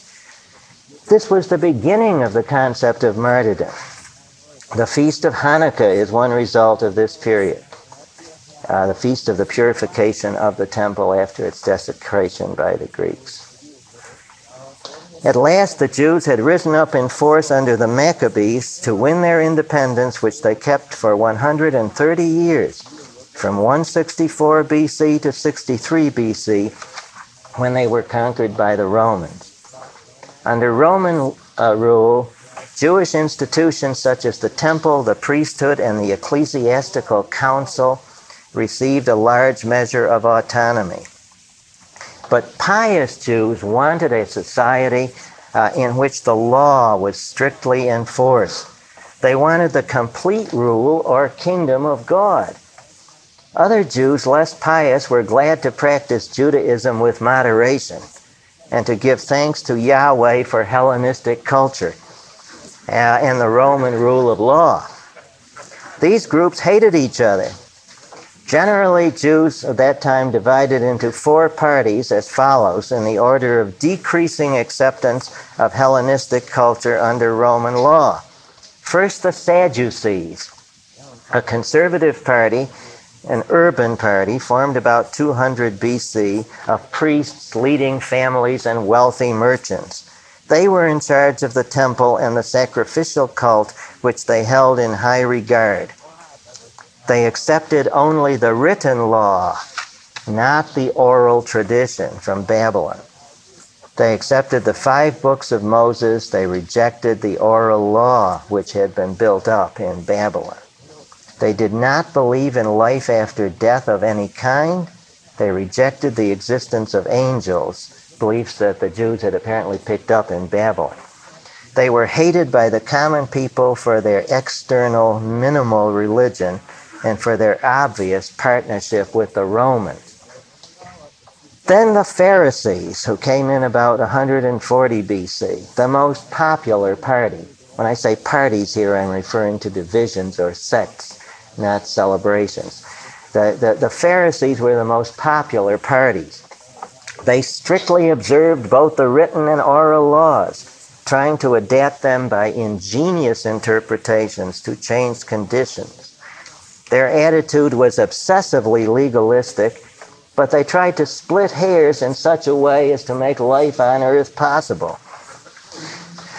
This was the beginning of the concept of martyrdom. The Feast of Hanukkah is one result of this period uh, the feast of the purification of the temple after its desecration by the Greeks. At last, the Jews had risen up in force under the Maccabees to win their independence, which they kept for 130 years, from 164 BC to 63 BC, when they were conquered by the Romans. Under Roman uh, rule, Jewish institutions such as the temple, the priesthood, and the ecclesiastical council received a large measure of autonomy. But pious Jews wanted a society uh, in which the law was strictly enforced. They wanted the complete rule or kingdom of God. Other Jews, less pious, were glad to practice Judaism with moderation and to give thanks to Yahweh for Hellenistic culture uh, and the Roman rule of law. These groups hated each other Generally, Jews of that time divided into four parties as follows in the order of decreasing acceptance of Hellenistic culture under Roman law. First, the Sadducees, a conservative party, an urban party formed about 200 BC of priests leading families and wealthy merchants. They were in charge of the temple and the sacrificial cult, which they held in high regard. They accepted only the written law, not the oral tradition from Babylon. They accepted the five books of Moses. They rejected the oral law which had been built up in Babylon. They did not believe in life after death of any kind. They rejected the existence of angels, beliefs that the Jews had apparently picked up in Babylon. They were hated by the common people for their external, minimal religion and for their obvious partnership with the Romans. Then the Pharisees, who came in about 140 BC, the most popular party. When I say parties here, I'm referring to divisions or sects, not celebrations. The, the, the Pharisees were the most popular parties. They strictly observed both the written and oral laws, trying to adapt them by ingenious interpretations to change conditions. Their attitude was obsessively legalistic, but they tried to split hairs in such a way as to make life on earth possible.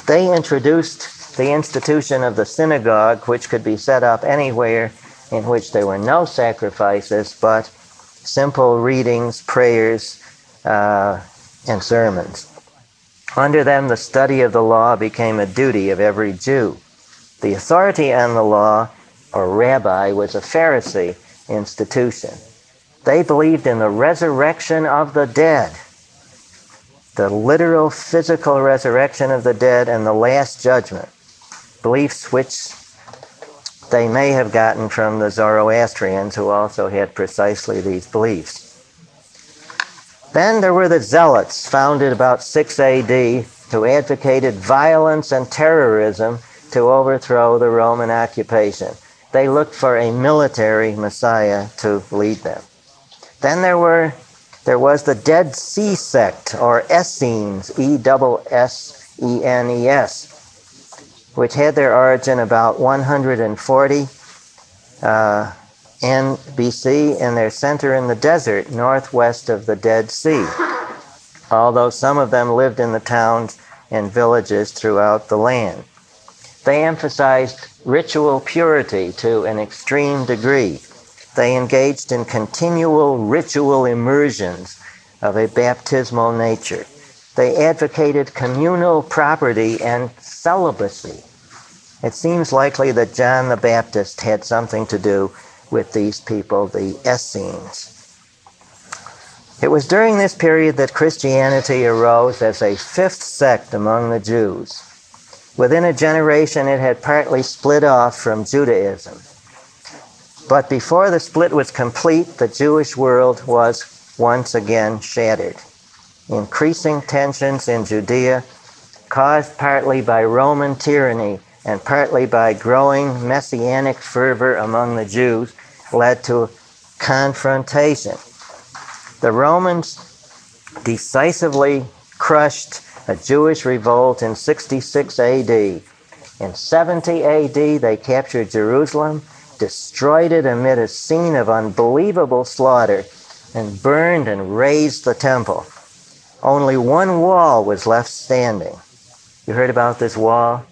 They introduced the institution of the synagogue, which could be set up anywhere in which there were no sacrifices, but simple readings, prayers, uh, and sermons. Under them, the study of the law became a duty of every Jew. The authority on the law or rabbi was a Pharisee institution. They believed in the resurrection of the dead, the literal physical resurrection of the dead, and the last judgment. Beliefs which they may have gotten from the Zoroastrians, who also had precisely these beliefs. Then there were the Zealots, founded about 6 AD, who advocated violence and terrorism to overthrow the Roman occupation. They looked for a military Messiah to lead them. Then there were there was the Dead Sea sect, or Essenes, E S E N E S, which had their origin about 140 uh, NBC, and their center in the desert northwest of the Dead Sea. Although some of them lived in the towns and villages throughout the land. They emphasized ritual purity to an extreme degree. They engaged in continual ritual immersions of a baptismal nature. They advocated communal property and celibacy. It seems likely that John the Baptist had something to do with these people, the Essenes. It was during this period that Christianity arose as a fifth sect among the Jews. Within a generation, it had partly split off from Judaism. But before the split was complete, the Jewish world was once again shattered. Increasing tensions in Judea, caused partly by Roman tyranny and partly by growing messianic fervor among the Jews, led to confrontation. The Romans decisively crushed a Jewish revolt in 66 AD. In 70 AD, they captured Jerusalem, destroyed it amid a scene of unbelievable slaughter, and burned and razed the temple. Only one wall was left standing. You heard about this wall?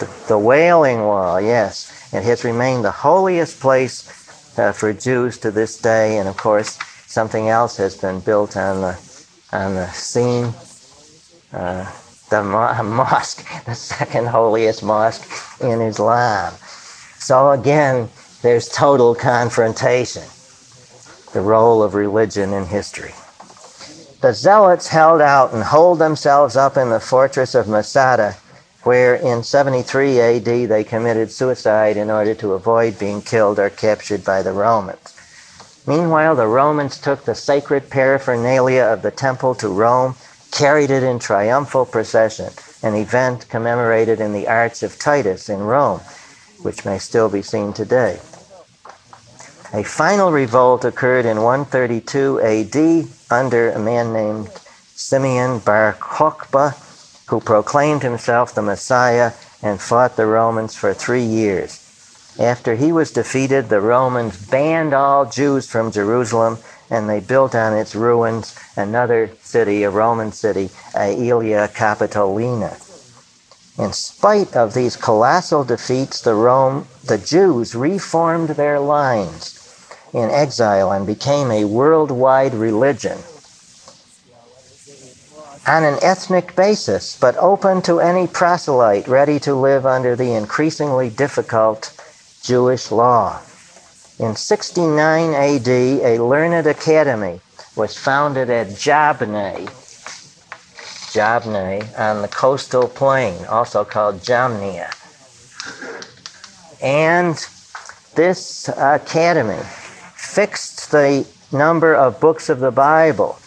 The, the Wailing Wall, yes. It has remained the holiest place uh, for Jews to this day, and of course, something else has been built on the on the scene. Uh, the mo- mosque, the second holiest mosque in Islam. So again, there's total confrontation. The role of religion in history. The Zealots held out and holed themselves up in the fortress of Masada, where in 73 AD they committed suicide in order to avoid being killed or captured by the Romans. Meanwhile, the Romans took the sacred paraphernalia of the temple to Rome, carried it in triumphal procession, an event commemorated in the Arch of Titus in Rome, which may still be seen today. A final revolt occurred in 132 AD under a man named Simeon Bar Kokhba, who proclaimed himself the Messiah and fought the Romans for three years. After he was defeated, the Romans banned all Jews from Jerusalem and they built on its ruins another city, a Roman city, Aelia Capitolina. In spite of these colossal defeats, the, Rome, the Jews reformed their lines in exile and became a worldwide religion on an ethnic basis, but open to any proselyte ready to live under the increasingly difficult Jewish law. In 69 AD, a learned academy was founded at Jabneh, Jabneh on the coastal plain, also called Jamnia. And this academy fixed the number of books of the Bible.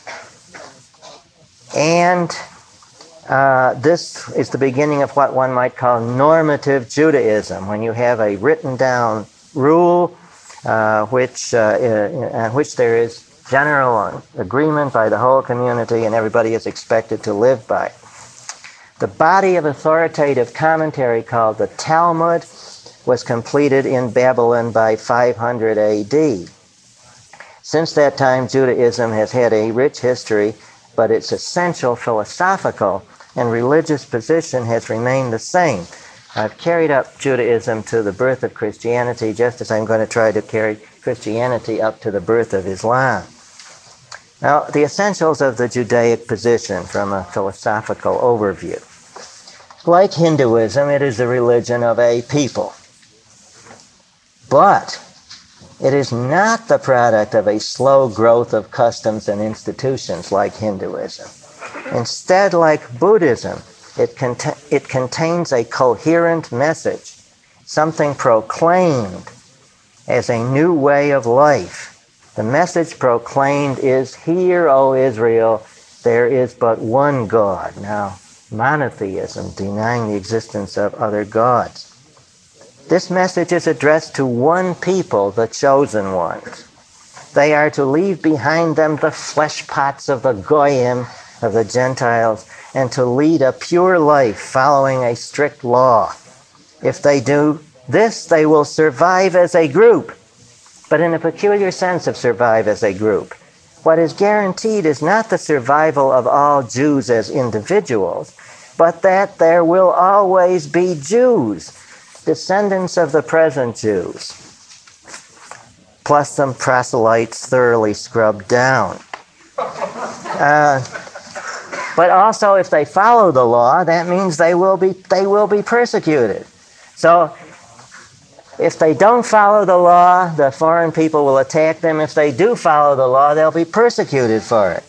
And uh, this is the beginning of what one might call normative Judaism, when you have a written down rule uh, which, uh, in which there is general agreement by the whole community and everybody is expected to live by. The body of authoritative commentary called the Talmud was completed in Babylon by 500 AD. Since that time, Judaism has had a rich history, but its essential philosophical and religious position has remained the same. I've carried up Judaism to the birth of Christianity just as I'm going to try to carry Christianity up to the birth of Islam. Now, the essentials of the Judaic position from a philosophical overview. Like Hinduism, it is the religion of a people. But it is not the product of a slow growth of customs and institutions like Hinduism. Instead, like Buddhism, it, cont- it contains a coherent message, something proclaimed as a new way of life. The message proclaimed is, Hear, O Israel, there is but one God. Now, monotheism, denying the existence of other gods. This message is addressed to one people, the chosen ones. They are to leave behind them the flesh pots of the Goyim, of the Gentiles, and to lead a pure life following a strict law. If they do this, they will survive as a group, but in a peculiar sense of survive as a group. What is guaranteed is not the survival of all Jews as individuals, but that there will always be Jews, descendants of the present Jews, plus some proselytes thoroughly scrubbed down. Uh, but also, if they follow the law, that means they will be they will be persecuted. So, if they don't follow the law, the foreign people will attack them. If they do follow the law, they'll be persecuted for it,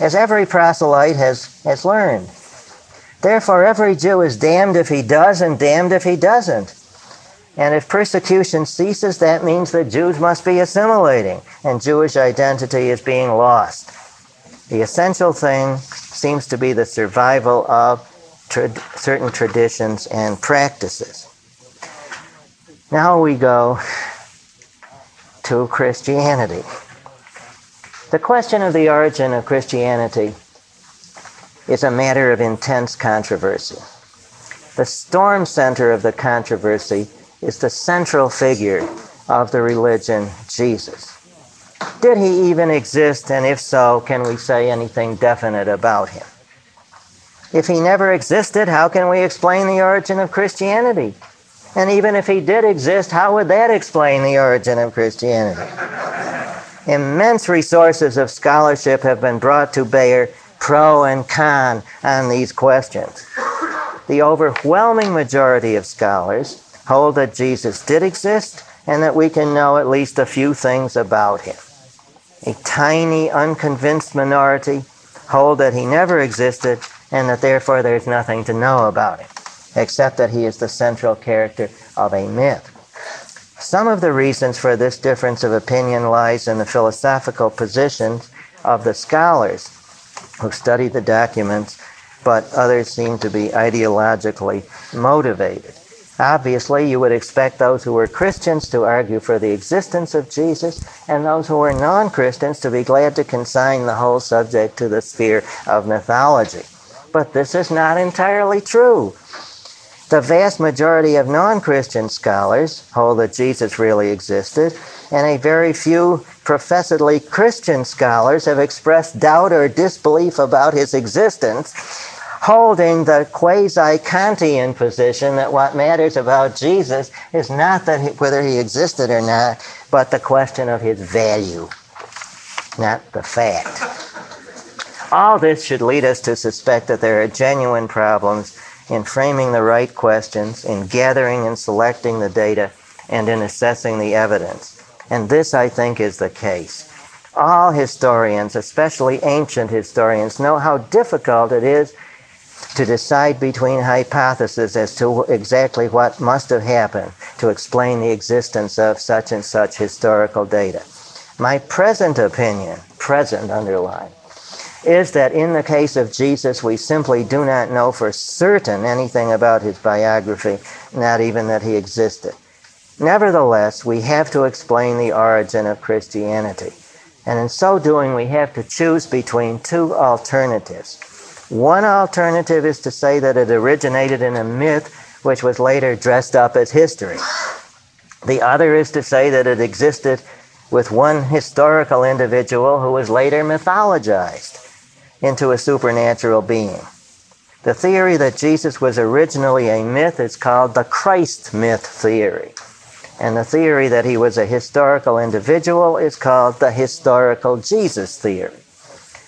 as every proselyte has has learned. Therefore, every Jew is damned if he does and damned if he doesn't. And if persecution ceases, that means that Jews must be assimilating and Jewish identity is being lost. The essential thing seems to be the survival of tra- certain traditions and practices. Now we go to Christianity. The question of the origin of Christianity is a matter of intense controversy. The storm center of the controversy is the central figure of the religion, Jesus. Did he even exist, and if so, can we say anything definite about him? If he never existed, how can we explain the origin of Christianity? And even if he did exist, how would that explain the origin of Christianity? Immense resources of scholarship have been brought to bear pro and con on these questions. The overwhelming majority of scholars hold that Jesus did exist and that we can know at least a few things about him. A tiny, unconvinced minority hold that he never existed and that therefore there's nothing to know about him, except that he is the central character of a myth. Some of the reasons for this difference of opinion lies in the philosophical positions of the scholars who study the documents, but others seem to be ideologically motivated. Obviously, you would expect those who were Christians to argue for the existence of Jesus, and those who were non Christians to be glad to consign the whole subject to the sphere of mythology. But this is not entirely true. The vast majority of non Christian scholars hold that Jesus really existed, and a very few professedly Christian scholars have expressed doubt or disbelief about his existence holding the quasi-Kantian position that what matters about Jesus is not that he, whether he existed or not, but the question of his value, not the fact. All this should lead us to suspect that there are genuine problems in framing the right questions, in gathering and selecting the data, and in assessing the evidence. And this, I think, is the case. All historians, especially ancient historians, know how difficult it is to decide between hypotheses as to exactly what must have happened to explain the existence of such and such historical data. My present opinion, present underline, is that in the case of Jesus, we simply do not know for certain anything about his biography, not even that he existed. Nevertheless, we have to explain the origin of Christianity. And in so doing, we have to choose between two alternatives. One alternative is to say that it originated in a myth which was later dressed up as history. The other is to say that it existed with one historical individual who was later mythologized into a supernatural being. The theory that Jesus was originally a myth is called the Christ myth theory. And the theory that he was a historical individual is called the historical Jesus theory.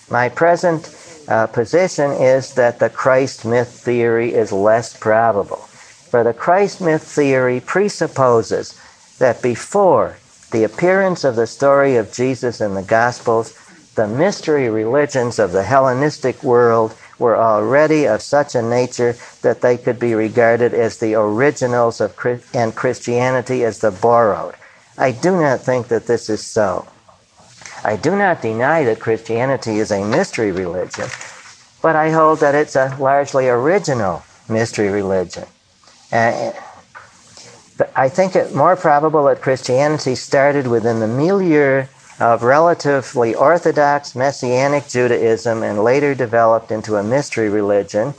My present uh, position is that the Christ myth theory is less probable. For the Christ myth theory presupposes that before the appearance of the story of Jesus in the Gospels, the mystery religions of the Hellenistic world were already of such a nature that they could be regarded as the originals of and Christianity as the borrowed. I do not think that this is so. I do not deny that Christianity is a mystery religion, but I hold that it's a largely original mystery religion. Uh, I think it more probable that Christianity started within the milieu of relatively orthodox Messianic Judaism and later developed into a mystery religion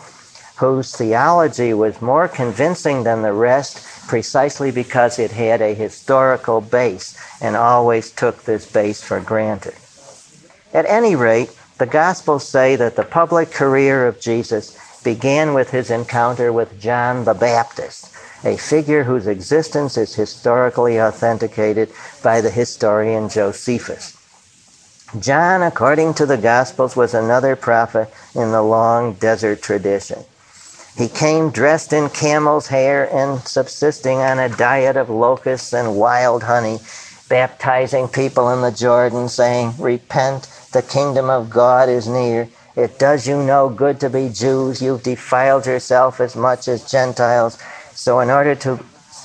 whose theology was more convincing than the rest precisely because it had a historical base and always took this base for granted. At any rate, the Gospels say that the public career of Jesus began with his encounter with John the Baptist, a figure whose existence is historically authenticated by the historian Josephus. John, according to the Gospels, was another prophet in the long desert tradition. He came dressed in camel's hair and subsisting on a diet of locusts and wild honey, baptizing people in the Jordan, saying, Repent, the kingdom of God is near. It does you no good to be Jews. You've defiled yourself as much as Gentiles. So, in order to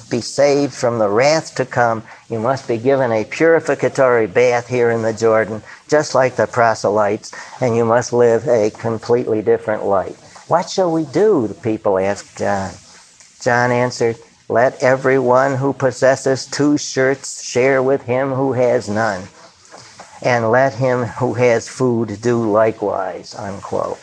be saved from the wrath to come, you must be given a purificatory bath here in the Jordan, just like the proselytes, and you must live a completely different life. What shall we do? The people asked John. John answered, Let everyone who possesses two shirts share with him who has none, and let him who has food do likewise. Unquote.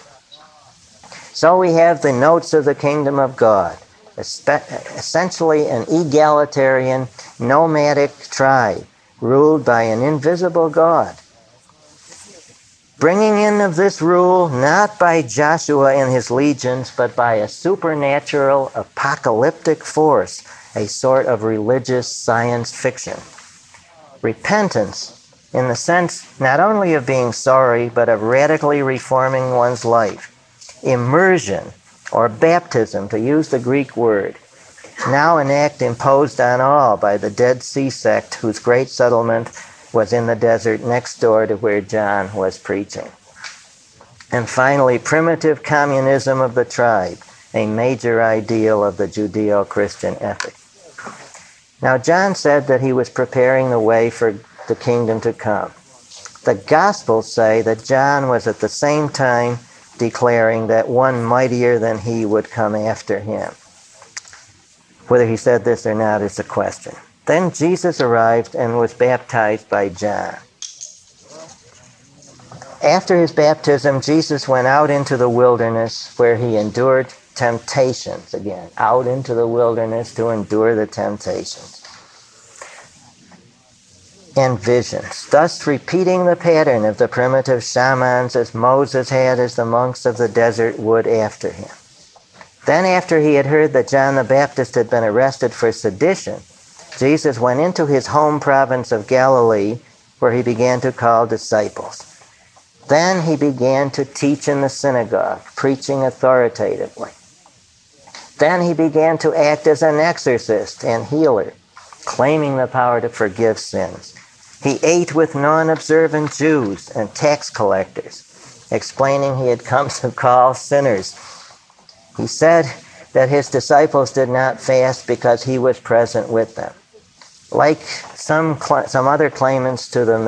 So we have the notes of the kingdom of God essentially an egalitarian, nomadic tribe ruled by an invisible God. Bringing in of this rule not by Joshua and his legions, but by a supernatural apocalyptic force, a sort of religious science fiction. Repentance, in the sense not only of being sorry, but of radically reforming one's life. Immersion, or baptism, to use the Greek word, now an act imposed on all by the Dead Sea sect whose great settlement was in the desert next door to where John was preaching. And finally, primitive communism of the tribe, a major ideal of the Judeo Christian ethic. Now, John said that he was preparing the way for the kingdom to come. The Gospels say that John was at the same time declaring that one mightier than he would come after him. Whether he said this or not is a question. Then Jesus arrived and was baptized by John. After his baptism, Jesus went out into the wilderness where he endured temptations again, out into the wilderness to endure the temptations and visions, thus repeating the pattern of the primitive shamans as Moses had as the monks of the desert would after him. Then, after he had heard that John the Baptist had been arrested for sedition, Jesus went into his home province of Galilee, where he began to call disciples. Then he began to teach in the synagogue, preaching authoritatively. Then he began to act as an exorcist and healer, claiming the power to forgive sins. He ate with non observant Jews and tax collectors, explaining he had come to call sinners. He said that his disciples did not fast because he was present with them. Like some, some other claimants to the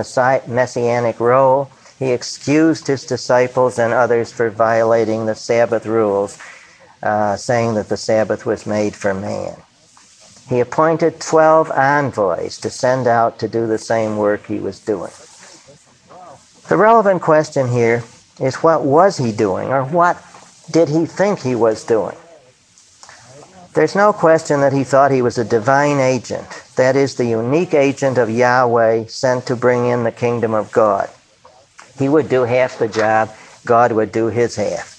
messianic role, he excused his disciples and others for violating the Sabbath rules, uh, saying that the Sabbath was made for man. He appointed 12 envoys to send out to do the same work he was doing. The relevant question here is what was he doing or what did he think he was doing? There's no question that he thought he was a divine agent, that is, the unique agent of Yahweh sent to bring in the kingdom of God. He would do half the job, God would do his half.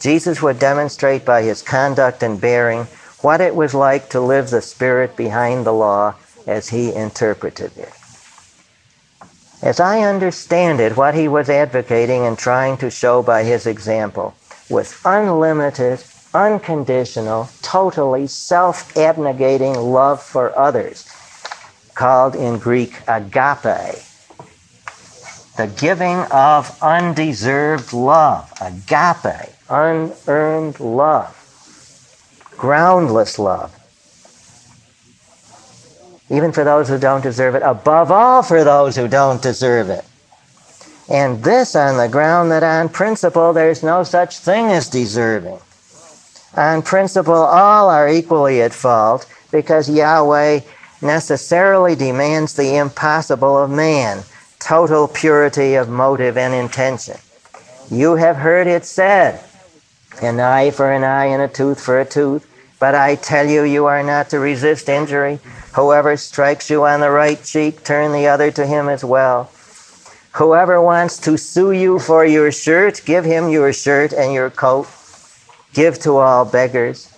Jesus would demonstrate by his conduct and bearing what it was like to live the spirit behind the law as he interpreted it. As I understand it, what he was advocating and trying to show by his example was unlimited, unconditional, totally self abnegating love for others, called in Greek agape. The giving of undeserved love, agape, unearned love groundless love. Even for those who don't deserve it, above all for those who don't deserve it. And this on the ground that on principle there's no such thing as deserving. On principle, all are equally at fault because Yahweh necessarily demands the impossible of man total purity of motive and intention. You have heard it said, an eye for an eye and a tooth for a tooth. But I tell you, you are not to resist injury. Whoever strikes you on the right cheek, turn the other to him as well. Whoever wants to sue you for your shirt, give him your shirt and your coat. Give to all beggars.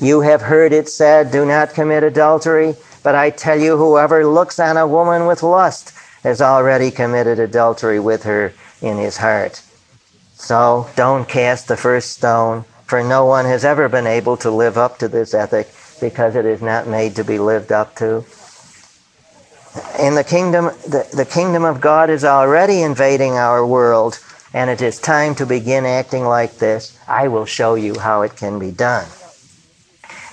You have heard it said, Do not commit adultery. But I tell you, whoever looks on a woman with lust has already committed adultery with her in his heart. So don't cast the first stone, for no one has ever been able to live up to this ethic because it is not made to be lived up to. In the kingdom, the, the kingdom of God is already invading our world, and it is time to begin acting like this. I will show you how it can be done.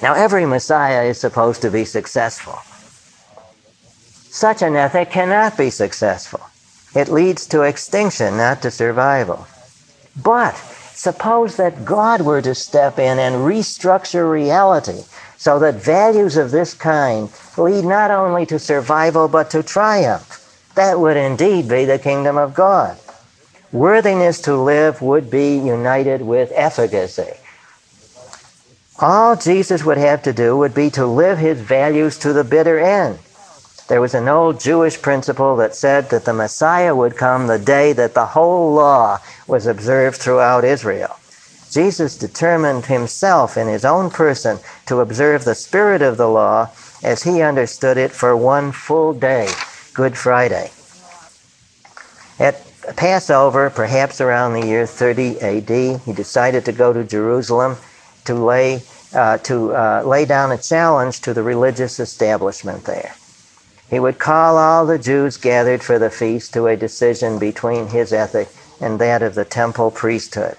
Now, every Messiah is supposed to be successful. Such an ethic cannot be successful. It leads to extinction, not to survival. But suppose that God were to step in and restructure reality so that values of this kind lead not only to survival but to triumph. That would indeed be the kingdom of God. Worthiness to live would be united with efficacy. All Jesus would have to do would be to live his values to the bitter end. There was an old Jewish principle that said that the Messiah would come the day that the whole law was observed throughout Israel. Jesus determined himself in his own person to observe the spirit of the law as he understood it for one full day, Good Friday. At Passover, perhaps around the year 30 AD, he decided to go to Jerusalem to lay, uh, to, uh, lay down a challenge to the religious establishment there. He would call all the Jews gathered for the feast to a decision between his ethic and that of the temple priesthood.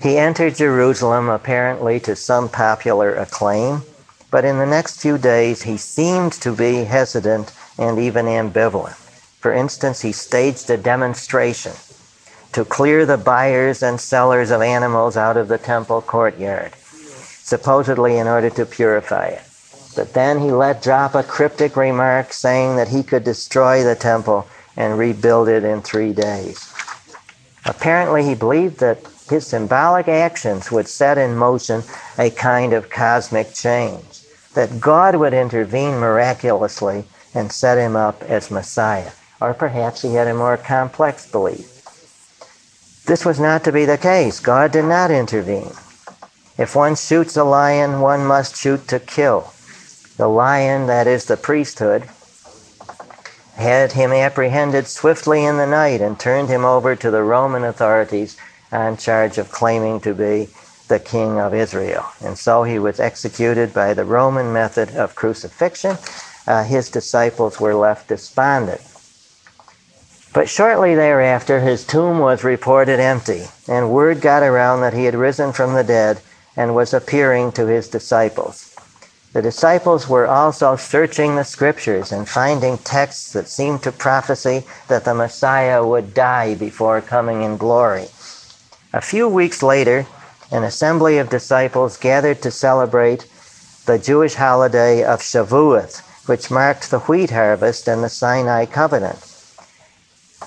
He entered Jerusalem apparently to some popular acclaim, but in the next few days he seemed to be hesitant and even ambivalent. For instance, he staged a demonstration to clear the buyers and sellers of animals out of the temple courtyard, supposedly in order to purify it. But then he let drop a cryptic remark saying that he could destroy the temple and rebuild it in three days. Apparently, he believed that his symbolic actions would set in motion a kind of cosmic change, that God would intervene miraculously and set him up as Messiah. Or perhaps he had a more complex belief. This was not to be the case. God did not intervene. If one shoots a lion, one must shoot to kill. The lion, that is the priesthood, had him apprehended swiftly in the night and turned him over to the Roman authorities on charge of claiming to be the king of Israel. And so he was executed by the Roman method of crucifixion. Uh, his disciples were left despondent. But shortly thereafter, his tomb was reported empty, and word got around that he had risen from the dead and was appearing to his disciples. The disciples were also searching the scriptures and finding texts that seemed to prophesy that the Messiah would die before coming in glory. A few weeks later, an assembly of disciples gathered to celebrate the Jewish holiday of Shavuot, which marked the wheat harvest and the Sinai covenant.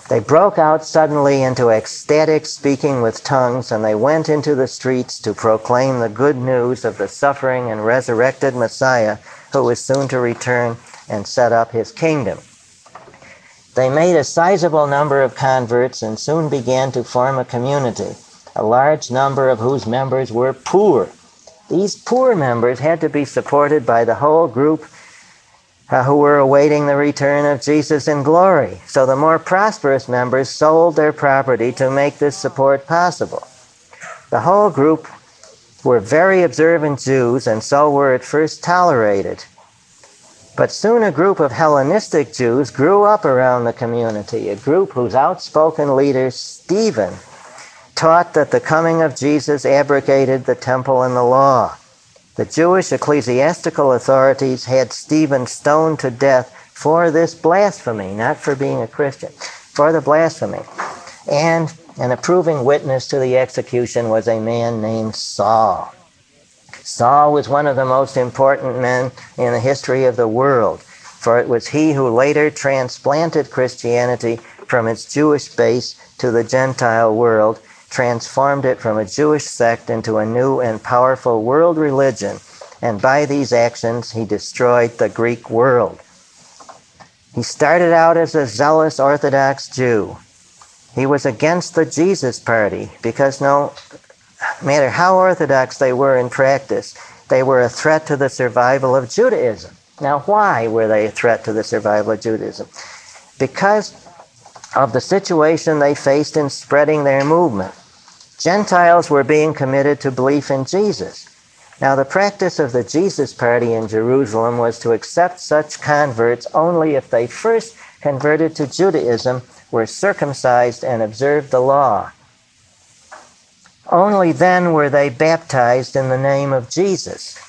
They broke out suddenly into ecstatic speaking with tongues, and they went into the streets to proclaim the good news of the suffering and resurrected Messiah who was soon to return and set up his kingdom. They made a sizable number of converts and soon began to form a community a large number of whose members were poor. These poor members had to be supported by the whole group Uh, who were awaiting the return of Jesus in glory. So the more prosperous members sold their property to make this support possible. The whole group were very observant Jews and so were at first tolerated. But soon a group of Hellenistic Jews grew up around the community, a group whose outspoken leader, Stephen, taught that the coming of Jesus abrogated the temple and the law. The Jewish ecclesiastical authorities had Stephen stoned to death for this blasphemy, not for being a Christian. for the blasphemy. And an approving witness to the execution was a man named Saul. Saul was one of the most important men in the history of the world, for it was he who later transplanted Christianity from its Jewish base to the Gentile world, transformed it from a Jewish sect into a new and powerful world religion, and by these actions he destroyed the Greek world. He started out as a zealous Orthodox Jew. He was against the Jesus party because no matter how orthodox they were in practice, they were a threat to the survival of Judaism. Now, why were they a threat to the survival of Judaism? Because of the situation they faced in spreading their movement. Gentiles were being committed to belief in Jesus. Now, the practice of the Jesus party in Jerusalem was to accept such converts only if they first converted to Judaism, were circumcised, and observed the law. Only then were they baptized in the name of Jesus.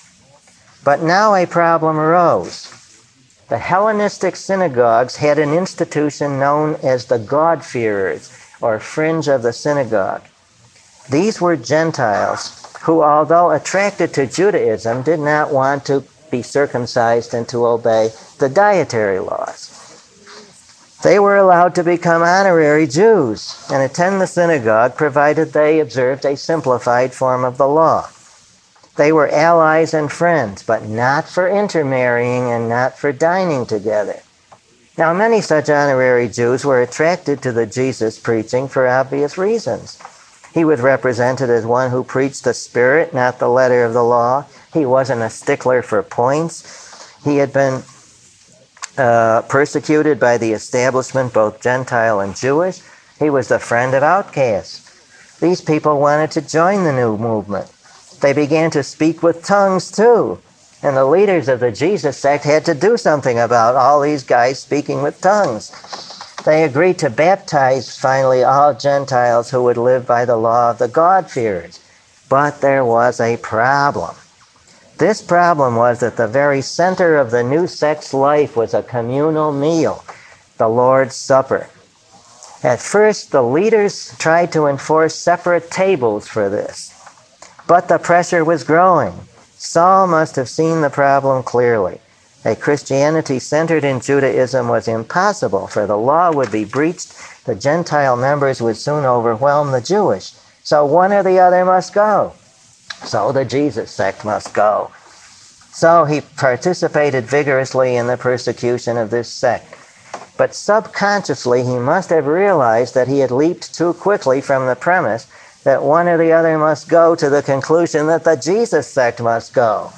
But now a problem arose. The Hellenistic synagogues had an institution known as the God-fearers, or fringe of the synagogue. These were Gentiles who, although attracted to Judaism, did not want to be circumcised and to obey the dietary laws. They were allowed to become honorary Jews and attend the synagogue provided they observed a simplified form of the law. They were allies and friends, but not for intermarrying and not for dining together. Now, many such honorary Jews were attracted to the Jesus preaching for obvious reasons. He was represented as one who preached the Spirit, not the letter of the law. He wasn't a stickler for points. He had been uh, persecuted by the establishment, both Gentile and Jewish. He was a friend of outcasts. These people wanted to join the new movement. They began to speak with tongues too. And the leaders of the Jesus sect had to do something about all these guys speaking with tongues. They agreed to baptize finally all Gentiles who would live by the law of the God-fearers. But there was a problem. This problem was that the very center of the new sect's life was a communal meal, the Lord's Supper. At first, the leaders tried to enforce separate tables for this, but the pressure was growing. Saul must have seen the problem clearly. A Christianity centered in Judaism was impossible, for the law would be breached, the Gentile members would soon overwhelm the Jewish. So one or the other must go. So the Jesus sect must go. So he participated vigorously in the persecution of this sect. But subconsciously, he must have realized that he had leaped too quickly from the premise that one or the other must go to the conclusion that the Jesus sect must go.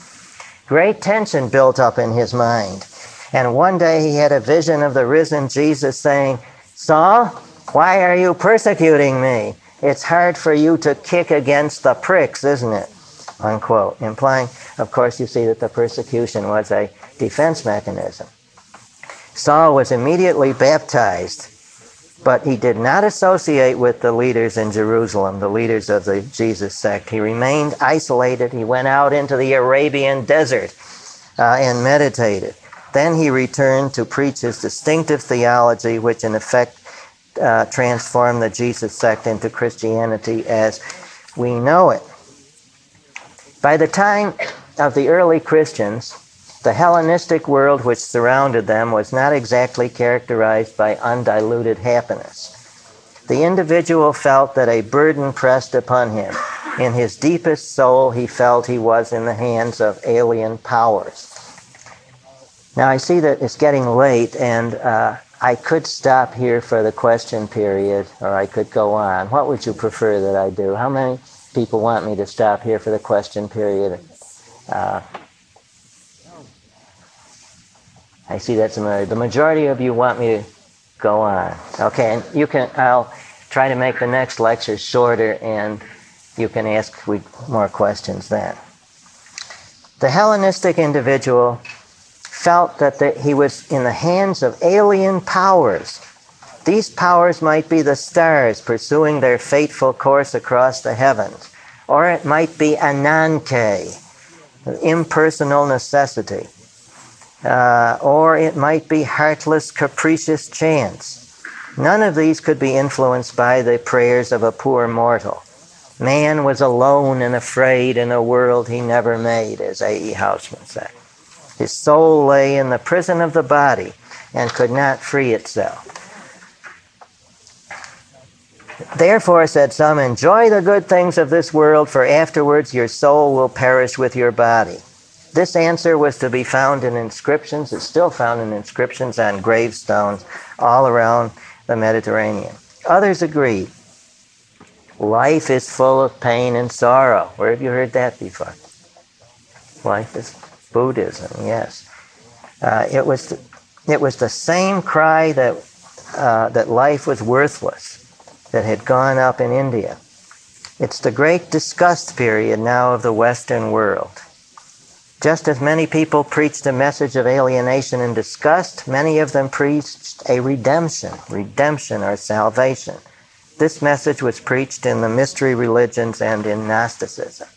Great tension built up in his mind. And one day he had a vision of the risen Jesus saying, Saul, why are you persecuting me? It's hard for you to kick against the pricks, isn't it? Unquote. Implying, of course, you see that the persecution was a defense mechanism. Saul was immediately baptized, but he did not associate with the leaders in Jerusalem, the leaders of the Jesus sect. He remained isolated. He went out into the Arabian desert uh, and meditated. Then he returned to preach his distinctive theology, which in effect uh, transformed the Jesus sect into Christianity as we know it. By the time of the early Christians, the Hellenistic world which surrounded them was not exactly characterized by undiluted happiness. The individual felt that a burden pressed upon him. In his deepest soul, he felt he was in the hands of alien powers. Now, I see that it's getting late, and uh, I could stop here for the question period, or I could go on. What would you prefer that I do? How many people want me to stop here for the question period? Uh, I see that's uh, the majority of you want me to go on. Okay, and you can. I'll try to make the next lecture shorter, and you can ask more questions then. The Hellenistic individual felt that the, he was in the hands of alien powers. These powers might be the stars pursuing their fateful course across the heavens, or it might be Ananke, impersonal necessity, uh, or it might be heartless, capricious chance. None of these could be influenced by the prayers of a poor mortal. Man was alone and afraid in a world he never made, as A.E. Housman said. His soul lay in the prison of the body and could not free itself. Therefore, said some, enjoy the good things of this world, for afterwards your soul will perish with your body. This answer was to be found in inscriptions. It's still found in inscriptions on gravestones all around the Mediterranean. Others agreed. Life is full of pain and sorrow. Where have you heard that before? Life is Buddhism, yes. Uh, it, was the, it was the same cry that, uh, that life was worthless that had gone up in India. It's the great disgust period now of the Western world. Just as many people preached a message of alienation and disgust, many of them preached a redemption, redemption or salvation. This message was preached in the mystery religions and in Gnosticism.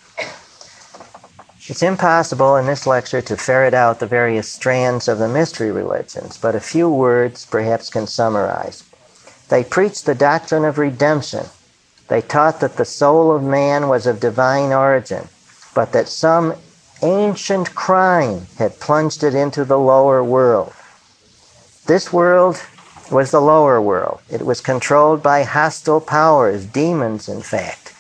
It's impossible in this lecture to ferret out the various strands of the mystery religions, but a few words perhaps can summarize. They preached the doctrine of redemption. They taught that the soul of man was of divine origin, but that some ancient crime had plunged it into the lower world. This world was the lower world. It was controlled by hostile powers, demons, in fact.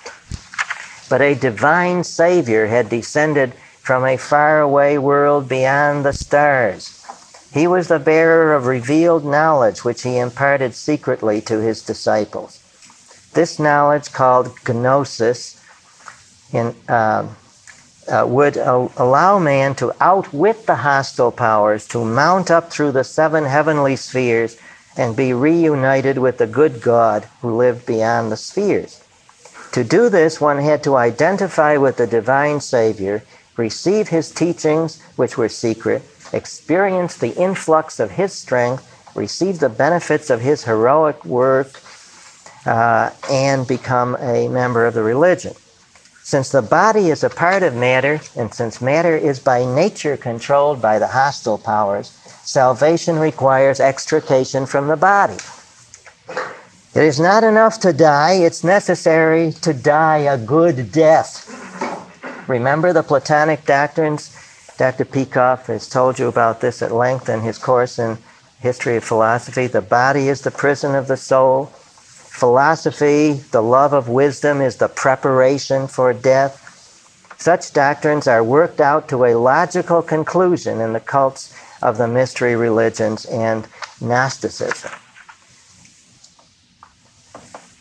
But a divine Savior had descended from a faraway world beyond the stars. He was the bearer of revealed knowledge which he imparted secretly to his disciples. This knowledge, called gnosis, in, uh, uh, would uh, allow man to outwit the hostile powers, to mount up through the seven heavenly spheres, and be reunited with the good God who lived beyond the spheres. To do this, one had to identify with the divine Savior, receive his teachings, which were secret, experience the influx of his strength, receive the benefits of his heroic work, uh, and become a member of the religion. Since the body is a part of matter, and since matter is by nature controlled by the hostile powers, salvation requires extrication from the body. It is not enough to die, it's necessary to die a good death. Remember the Platonic doctrines Dr. Peikoff has told you about this at length in his course in History of Philosophy. The body is the prison of the soul. Philosophy, the love of wisdom, is the preparation for death. Such doctrines are worked out to a logical conclusion in the cults of the mystery religions and Gnosticism.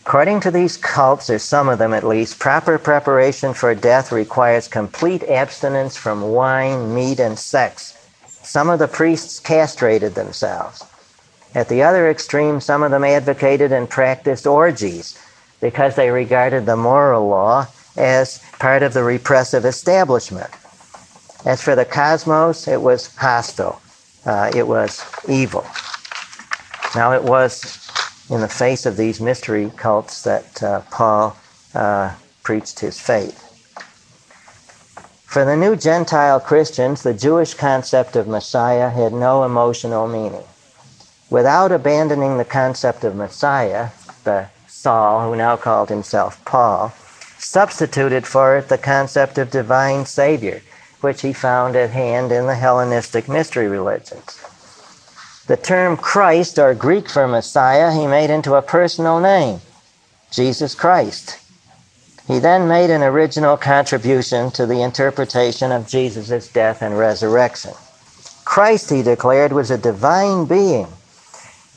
According to these cults, or some of them at least, proper preparation for death requires complete abstinence from wine, meat, and sex. Some of the priests castrated themselves. At the other extreme, some of them advocated and practiced orgies because they regarded the moral law as part of the repressive establishment. As for the cosmos, it was hostile, uh, it was evil. Now, it was in the face of these mystery cults that uh, Paul uh, preached his faith. For the new Gentile Christians, the Jewish concept of Messiah had no emotional meaning. Without abandoning the concept of Messiah, the Saul, who now called himself Paul, substituted for it the concept of divine Savior, which he found at hand in the Hellenistic mystery religions. The term Christ, or Greek for Messiah, he made into a personal name, Jesus Christ. He then made an original contribution to the interpretation of Jesus' death and resurrection. Christ, he declared, was a divine being,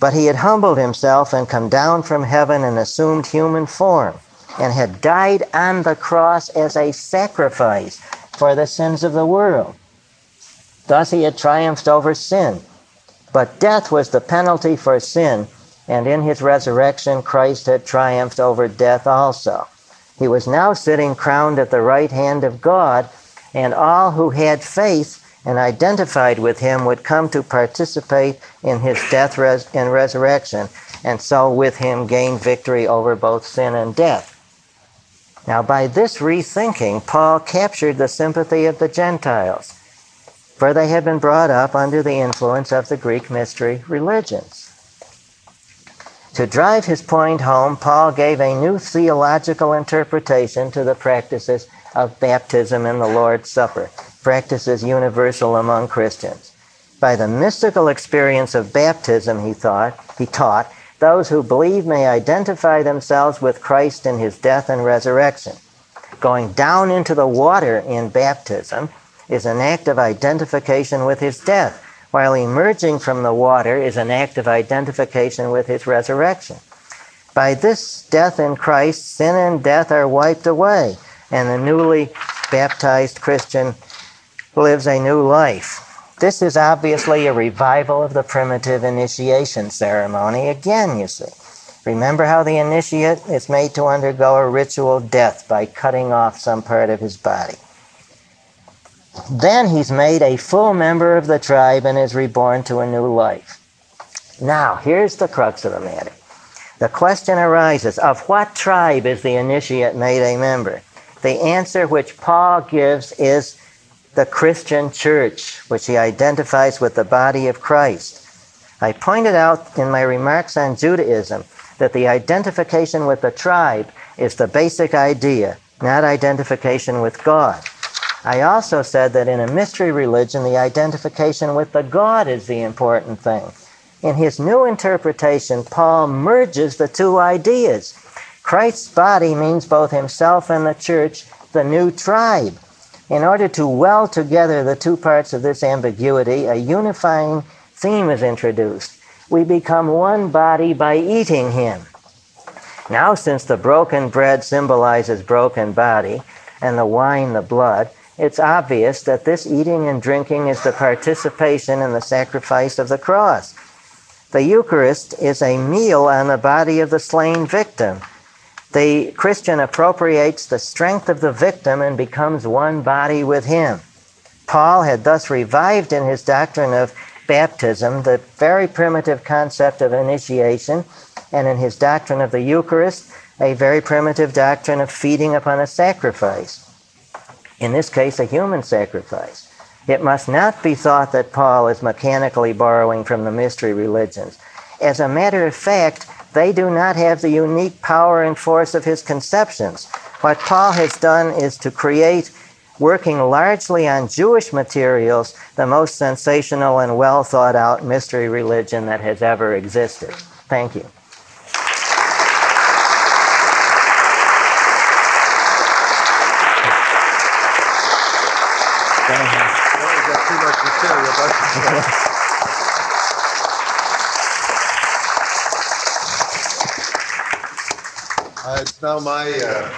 but he had humbled himself and come down from heaven and assumed human form and had died on the cross as a sacrifice for the sins of the world. Thus he had triumphed over sin but death was the penalty for sin, and in his resurrection, Christ had triumphed over death also. He was now sitting crowned at the right hand of God, and all who had faith and identified with him would come to participate in his death res- and resurrection, and so with him gain victory over both sin and death. Now, by this rethinking, Paul captured the sympathy of the Gentiles for they had been brought up under the influence of the Greek mystery religions. To drive his point home, Paul gave a new theological interpretation to the practices of baptism and the Lord's Supper, practices universal among Christians. By the mystical experience of baptism, he thought, he taught, those who believe may identify themselves with Christ in his death and resurrection. Going down into the water in baptism is an act of identification with his death, while emerging from the water is an act of identification with his resurrection. By this death in Christ, sin and death are wiped away, and the newly baptized Christian lives a new life. This is obviously a revival of the primitive initiation ceremony, again, you see. Remember how the initiate is made to undergo a ritual death by cutting off some part of his body. Then he's made a full member of the tribe and is reborn to a new life. Now, here's the crux of the matter. The question arises of what tribe is the initiate made a member? The answer which Paul gives is the Christian church, which he identifies with the body of Christ. I pointed out in my remarks on Judaism that the identification with the tribe is the basic idea, not identification with God. I also said that in a mystery religion, the identification with the God is the important thing. In his new interpretation, Paul merges the two ideas. Christ's body means both himself and the church, the new tribe. In order to weld together the two parts of this ambiguity, a unifying theme is introduced. We become one body by eating him. Now, since the broken bread symbolizes broken body and the wine the blood, it's obvious that this eating and drinking is the participation in the sacrifice of the cross. The Eucharist is a meal on the body of the slain victim. The Christian appropriates the strength of the victim and becomes one body with him. Paul had thus revived in his doctrine of baptism the very primitive concept of initiation, and in his doctrine of the Eucharist, a very primitive doctrine of feeding upon a sacrifice in this case, a human sacrifice. It must not be thought that Paul is mechanically borrowing from the mystery religions. As a matter of fact, they do not have the unique power and force of his conceptions. What Paul has done is to create, working largely on Jewish materials, the most sensational and well thought out mystery religion that has ever existed. Thank you. Uh, It's my uh,